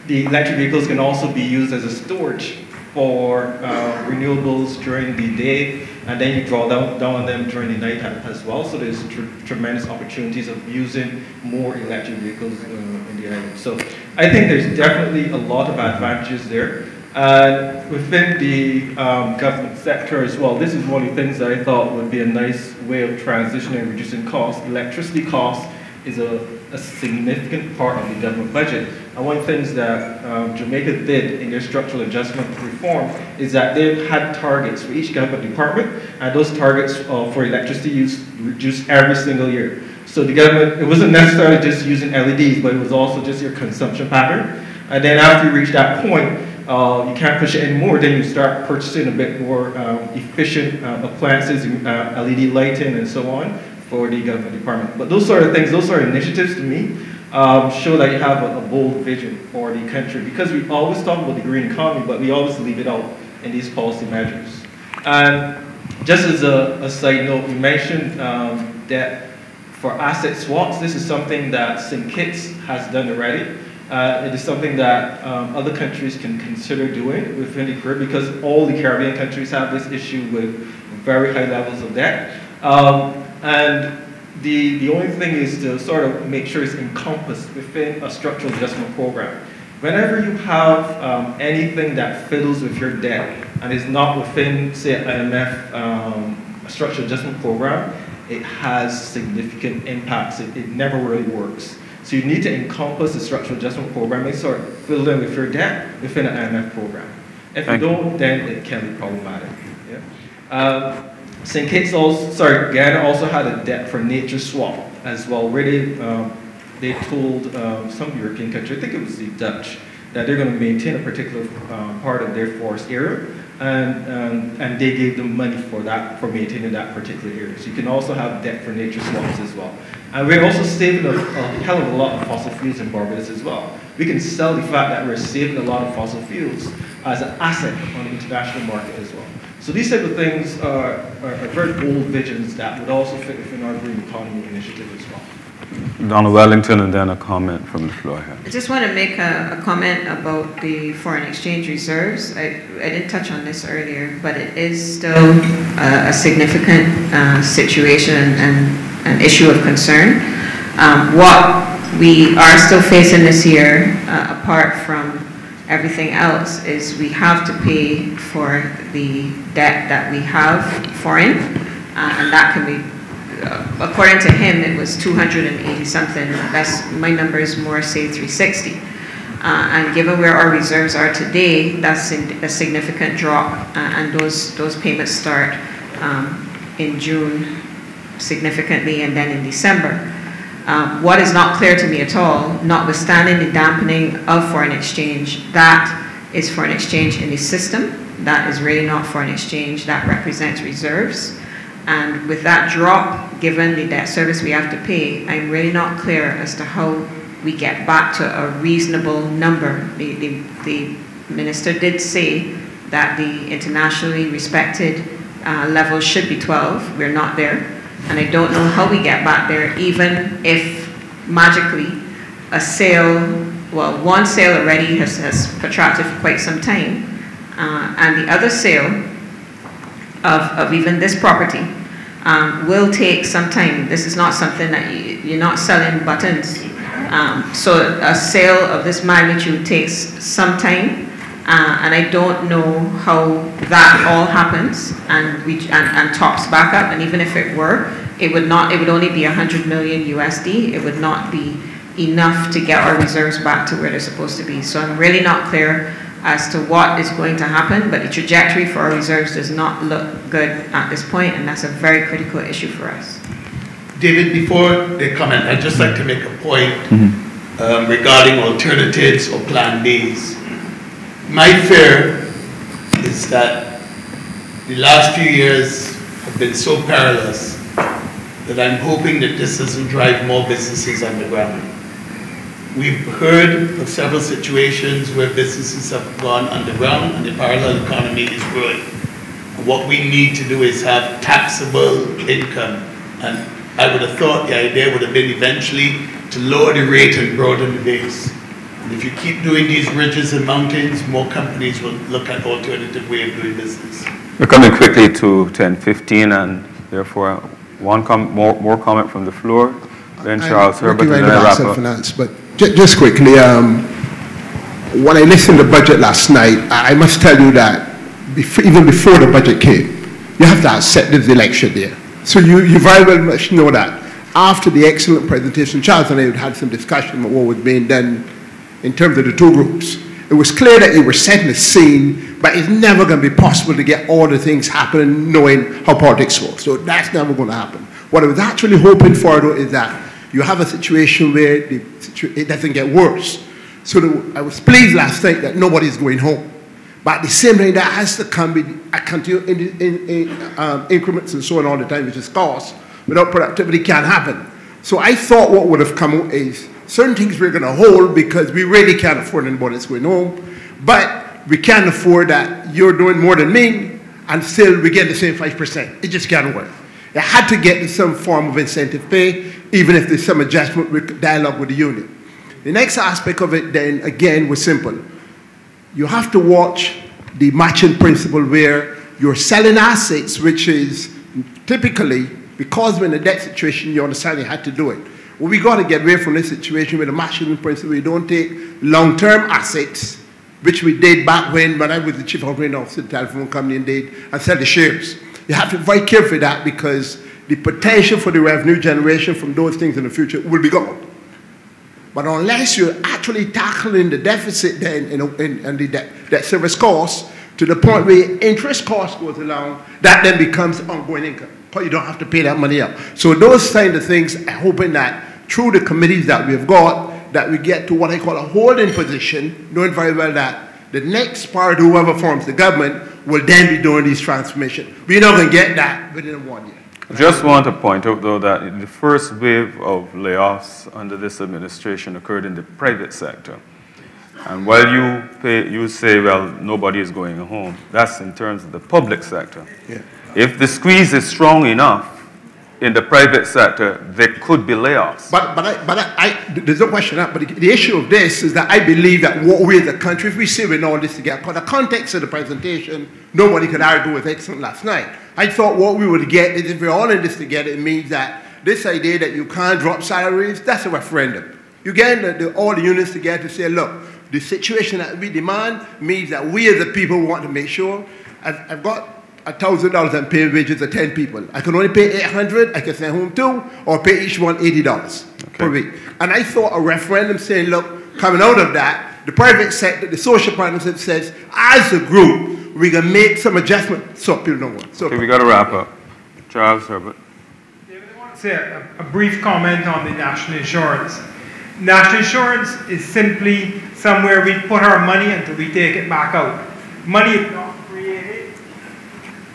the electric vehicles can also be used as a storage for uh, renewables during the day, and then you draw down, down on them during the night as well. So there's tr tremendous opportunities of using more electric vehicles uh, in the island. So I think there's definitely a lot of advantages there. And within the um, government sector as well, this is one of the things that I thought would be a nice way of transitioning and reducing costs. Electricity costs is a, a significant part of the government budget. One of the things that um, Jamaica did in their structural adjustment reform is that they had targets for each government department, and those targets uh, for electricity use reduced every single year. So the government, it wasn't necessarily just using LEDs, but it was also just your consumption pattern. And then after you reach that point, uh, you can't push it anymore, then you start purchasing a bit more um, efficient uh, appliances, uh, LED lighting and so on for the government department. But those sort of things, those sort of initiatives to me, um, show that you have a, a, bold vision for the country because we always talk about the green economy, but we always leave it out in these policy measures. And just as a, a side note, you mentioned um, that for asset swaps, this is something that St. Kitts has done already. Uh, it is something that um, other countries can consider doing within the Caribbean because all the Caribbean countries have this issue with very high levels of debt. Um, and the, the only thing is to sort of make sure it's encompassed within a structural adjustment program. Whenever you have um, anything that fiddles with your debt and is not within, say, IMF um, structural adjustment program, it has significant impacts. It, it never really works. So you need to encompass the structural adjustment program and sort of fill in with your debt within an IMF program. If Thank you don't, then it can be problematic. Yeah? Um, St. Kitts also, sorry, Guyana also had a debt for nature swap as well, where they, um, they told um, some European country, I think it was the Dutch, that they're going to maintain a particular um, part of their forest area, and, um, and they gave them money for that, for maintaining that particular area. So you can also have debt for nature swaps as well. And we're also saving a, a hell of a lot of fossil fuels in Barbados as well. We can sell the fact that we're saving a lot of fossil fuels as an asset on the international market as well. So these type of things are, are, are very bold visions that would also fit within our green economy initiative as well. Donna Wellington and then a comment from the floor here. I just want to make a, a comment about the foreign exchange reserves. I, I did touch on this earlier, but it is still a, a significant uh, situation and an issue of concern. Um, what we are still facing this year, uh, apart from everything else is we have to pay for the debt that we have foreign, uh, and that can be, uh, according to him, it was 280 something. That's my number is more say 360. Uh, and given where our reserves are today, that's a significant drop, uh, and those those payments start um, in June significantly, and then in December. Um, what is not clear to me at all, notwithstanding the dampening of foreign exchange, that is foreign exchange in the system. That is really not foreign exchange. That represents reserves. And with that drop, given the debt service we have to pay, I'm really not clear as to how we get back to a reasonable number. The, the, the minister did say that the internationally respected uh, level should be 12. We're not there. And I don't know how we get back there, even if magically a sale, well, one sale already has, has protracted for quite some time, uh, and the other sale of, of even this property um, will take some time. This is not something that you, you're not selling buttons. Um, so a sale of this magnitude takes some time, uh, and I don't know how that all happens and, we, and, and tops back up. And even if it were, it would not. It would only be 100 million USD. It would not be enough to get our reserves back to where they're supposed to be. So I'm really not clear as to what is going to happen, but the trajectory for our reserves does not look good at this point, and that's a very critical issue for us. David, before they comment, I'd just like to make a point um, regarding alternatives or plan Bs. My fear is that the last few years have been so perilous that I'm hoping that this doesn't drive more businesses underground. We've heard of several situations where businesses have gone underground and the parallel economy is growing. And what we need to do is have taxable income. And I would have thought the idea would have been eventually to lower the rate and broaden the base. And if you keep doing these ridges and mountains, more companies will look at alternative way of doing business. We're coming quickly to 10:15, and therefore one com more, more comment from the floor, then Charles I'm Herbert, and Ricky then I wrap Randall, up. Finance, but ju- just quickly, um, when I listened to the budget last night, I I must tell you that bef- even before the budget came, you have to accept this election there. So you, you very well must know that. After the excellent presentation, Charles and I had had some discussion about what was being done in terms of the two groups. It was clear that you were setting the scene, but it's never going to be possible to get all the things happening knowing how politics works. So that's never going to happen. What I was actually hoping for, though, is that you have a situation where situ- it doesn't get worse. So the, I was pleased last night that nobody's going home. But at the same time, that has to come a continue in, in, in, um, increments and so on all the time, which is cost. Without productivity, can't happen. So I thought what would have come out is certain things we're going to hold because we really can't afford anybody that's going home. But we can't afford that you're doing more than me and still we get the same 5%. It just can't work. It had to get some form of incentive pay, even if there's some adjustment with dialogue with the union. The next aspect of it then, again, was simple. You have to watch the matching principle where you're selling assets, which is typically, because we're in a debt situation, you understand you had to do it. We got to get away from this situation with the matching principle. We don't take long-term assets, which we did back when, when I was the chief operating officer of the telephone company and did, and sell the shares. You have to be very careful with that because the potential for the revenue generation from those things in the future will be gone. But unless you're actually tackling the deficit then in the debt, debt service costs to the point where interest cost goes along, that then becomes ongoing income. You don't have to pay that money up. So those kind of things, I'm hoping that through the committees that we've got, that we get to what I call a holding position, knowing very well that the next part, whoever forms the government, will then be doing these transformation. We're not going to get that within one year. Just want to point out, though, that the first wave of layoffs under this administration occurred in the private sector. And while you, pay, you say, well, nobody is going home, that's in terms of the public sector. Yeah. If the squeeze is strong enough in the private sector, there could be layoffs. But, but, I, but I, I, there's no question that. But the, the issue of this is that I believe that what we as a country, if we we're in all this together, because the context of the presentation, nobody could argue with excellent last night. I thought what we would get is if we're all in this together, it means that this idea that you can't drop salaries, that's a referendum. You get the, the, all the unions together to say, look, the situation that we demand means that we as a people want to make sure. I've, I've got thousand dollars I'm paying wages of ten people. I can only pay eight hundred. I can send home two, or pay each one eighty dollars per week. And I saw a referendum saying, look, coming out of that, the private sector, the social partnership says, as a group, we can make some adjustment so people don't want. So Okay, we got to wrap up. Charles Herbert. David, I want to say a, a brief comment on the national insurance. National insurance is simply somewhere we put our money until we take it back out. Money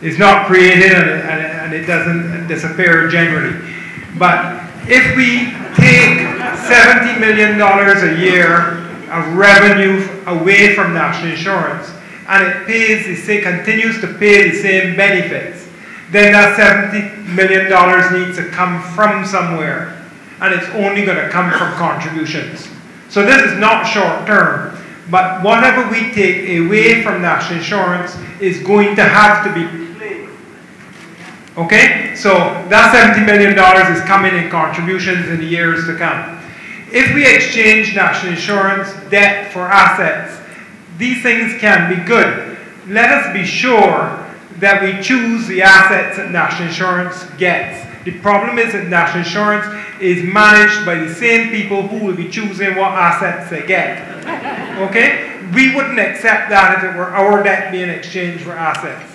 is not created. It's not created and it, and and it doesn't disappear generally. But if we take $70 million a year of revenue away from national insurance and it pays, the say, continues to pay the same benefits, then that $70 million needs to come from somewhere. And it's only going to come from contributions. So this is not short term. But whatever we take away from national insurance is going to have to be Okay? So that $70 million is coming in contributions in the years to come. If we exchange national insurance debt for assets, these things can be good. Let us be sure that we choose the assets that national insurance gets. The problem is that national insurance is managed by the same people who will be choosing what assets they get. Okay? We wouldn't accept that if it were our debt being exchanged for assets.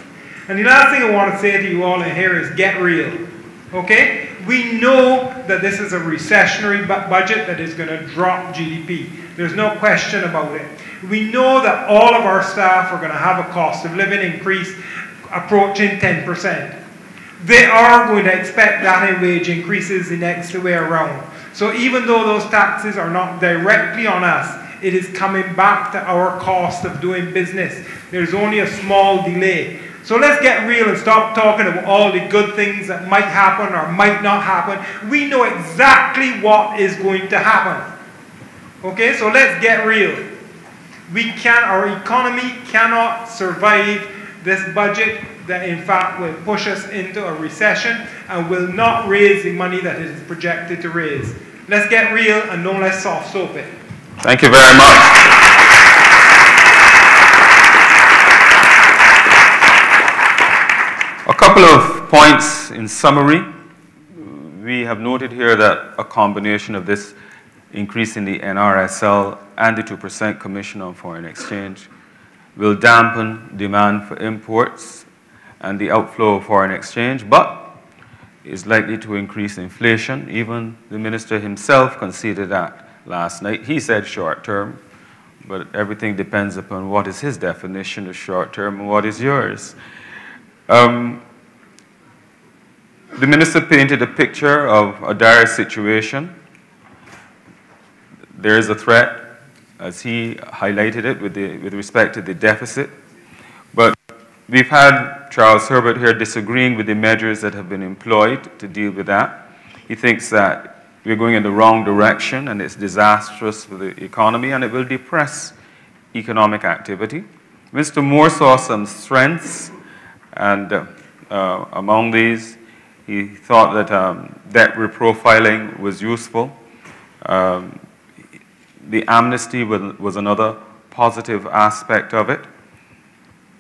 And the last thing I want to say to you all in here is get real. Okay? We know that this is a recessionary bu budget that is going to drop GDP. There's no question about it. We know that all of our staff are going to have a cost of living increase approaching 10%. They are going to expect that in wage increases the next way around. So even though those taxes are not directly on us, it is coming back to our cost of doing business. There's only a small delay. So let's get real and stop talking about all the good things that might happen or might not happen. We know exactly what is going to happen. Okay, so let's get real. We can, our economy cannot survive this budget that in fact will push us into a recession and will not raise the money that it is projected to raise. Let's get real and don't let's soft soap it. Thank you very much. A couple of points in summary. We have noted here that a combination of this increase in the NRSL and the 2% commission on foreign exchange will dampen demand for imports and the outflow of foreign exchange, but is likely to increase inflation. Even the minister himself conceded that last night. He said short term, but everything depends upon what is his definition of short term and what is yours. Um, the minister painted a picture of a dire situation. There is a threat, as he highlighted it, with, the, with respect to the deficit. But we've had Charles Herbert here disagreeing with the measures that have been employed to deal with that. He thinks that we're going in the wrong direction and it's disastrous for the economy and it will depress economic activity. Mr. Moore saw some strengths and uh, uh, among these, he thought that um, debt reprofiling was useful. Um, the amnesty was, was, another positive aspect of it.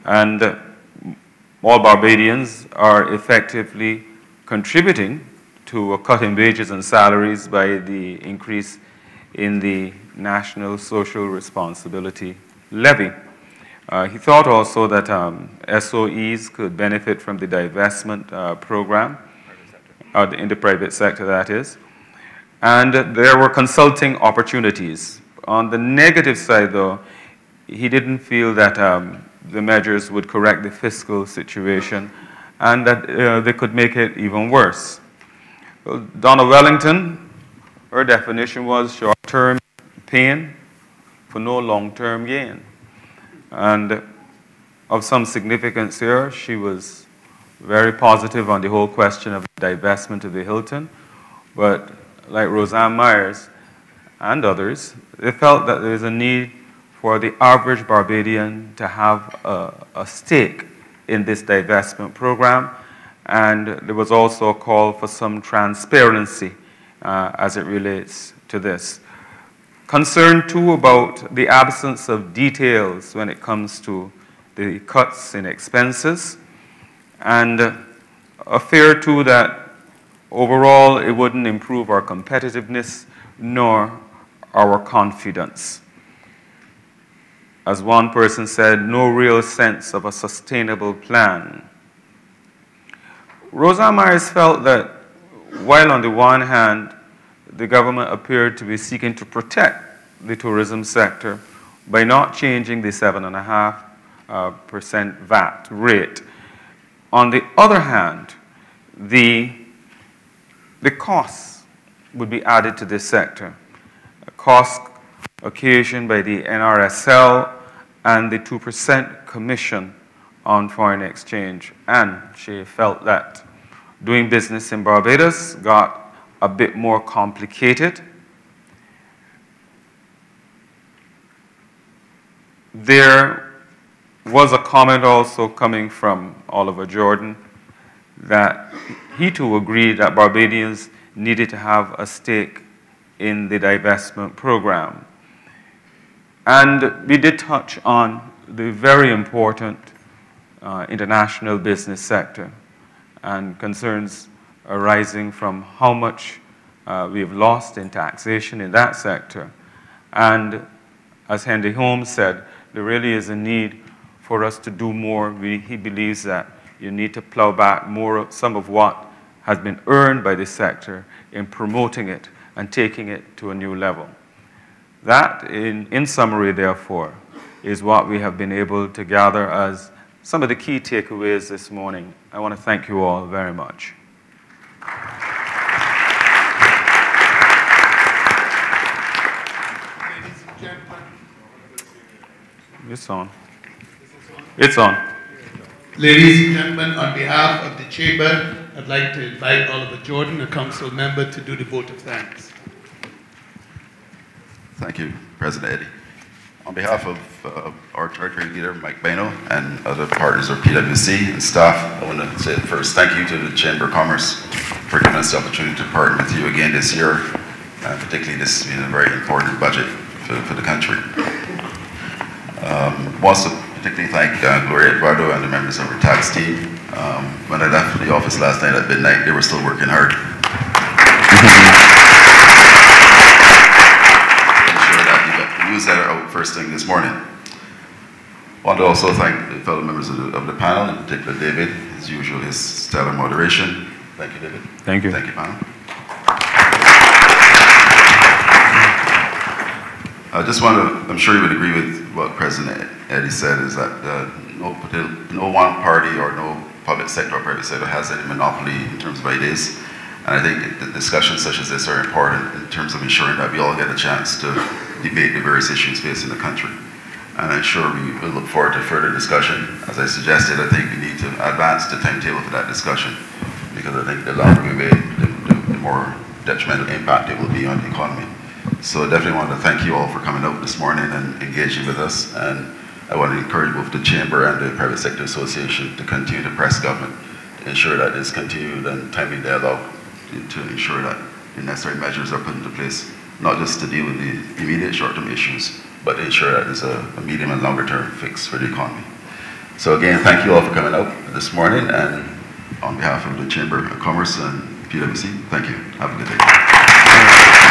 And uh, all Barbadians are effectively contributing to a cut in wages and salaries by the increase in the National Social Responsibility Levy. Uh, he thought also that um, SOEs could benefit from the divestment uh, program, uh, in the private sector, that is. And there were consulting opportunities. On the negative side, though, he didn't feel that um, the measures would correct the fiscal situation and that uh, they could make it even worse. Well, Donna Wellington, her definition was short term pain for no long term gain. And of some significance here, she was very positive on the whole question of divestment of the Hilton. But like Roseanne Myers and others, they felt that there is a need for the average Barbadian to have a, a stake in this divestment program. And there was also a call for some transparency uh, as it relates to this. Concern too about the absence of details when it comes to the cuts in expenses, and uh, a fear too that overall it wouldn't improve our competitiveness nor our confidence. As one person said, no real sense of a sustainable plan. Rosa Myers felt that while on the one hand the government appeared to be seeking to protect the tourism sector by not changing the 7.5% uh, VAT rate. on the other hand, the, the costs would be added to this sector. A cost occasioned by the NRSL and the 2% commission on foreign exchange. And she felt that doing business in Barbados got a bit more complicated. There was a comment also coming from Oliver Jordan that he too agreed that Barbadians needed to have a stake in the divestment program. And we did touch on the very important uh, international business sector and concerns arising from how much uh, we have lost in taxation in that sector. And as Henry Holmes said, there really is a need for us to do more. We, he believes that you need to plow back more of some of what has been earned by this sector in promoting it and taking it to a new level. That, in, in summary, therefore, is what we have been able to gather as some of the key takeaways this morning. I want to thank you all very much. It's on. It's on. Ladies and gentlemen, on behalf of the Chamber, I'd like to invite Oliver Jordan, a council member, to do the vote of thanks. Thank you, President Eddie. On behalf of uh, our territory leader, Mike Bano, and other partners of PwC and staff, I want to say first thank you to the Chamber of Commerce for giving us the opportunity to partner with you again this year, uh, particularly this being a very important budget for, for the country. Um, also, particularly thank uh, Gloria Eduardo and the members of her tax team. Um, when I left the office last night at midnight, they were still working hard. ensure that you got the newsletter out first thing this morning. I Want to also thank the fellow members of the, of the panel, in particular David, as usual, his stellar moderation. Thank you, David. Thank you. Thank you, panel. I just want to, I'm sure you would agree with what President Eddie said, is that uh, no, no one party or no public sector or private sector has any monopoly in terms of ideas. And I think discussions such as this are important in terms of ensuring that we all get a chance to debate the various issues facing the country. And I'm sure we will look forward to further discussion. As I suggested, I think we need to advance the timetable for that discussion because I think the longer we wait, the, the, the more detrimental impact it will be on the economy. So I definitely want to thank you all for coming out this morning and engaging with us. And I want to encourage both the Chamber and the Private Sector Association to continue to press government to ensure that this continued and timely dialogue to ensure that the necessary measures are put into place, not just to deal with the immediate short-term issues, but to ensure that there's a, a medium and longer-term fix for the economy. So again, thank you all for coming out this morning, and on behalf of the Chamber of Commerce and PwC, thank you. Have a good day.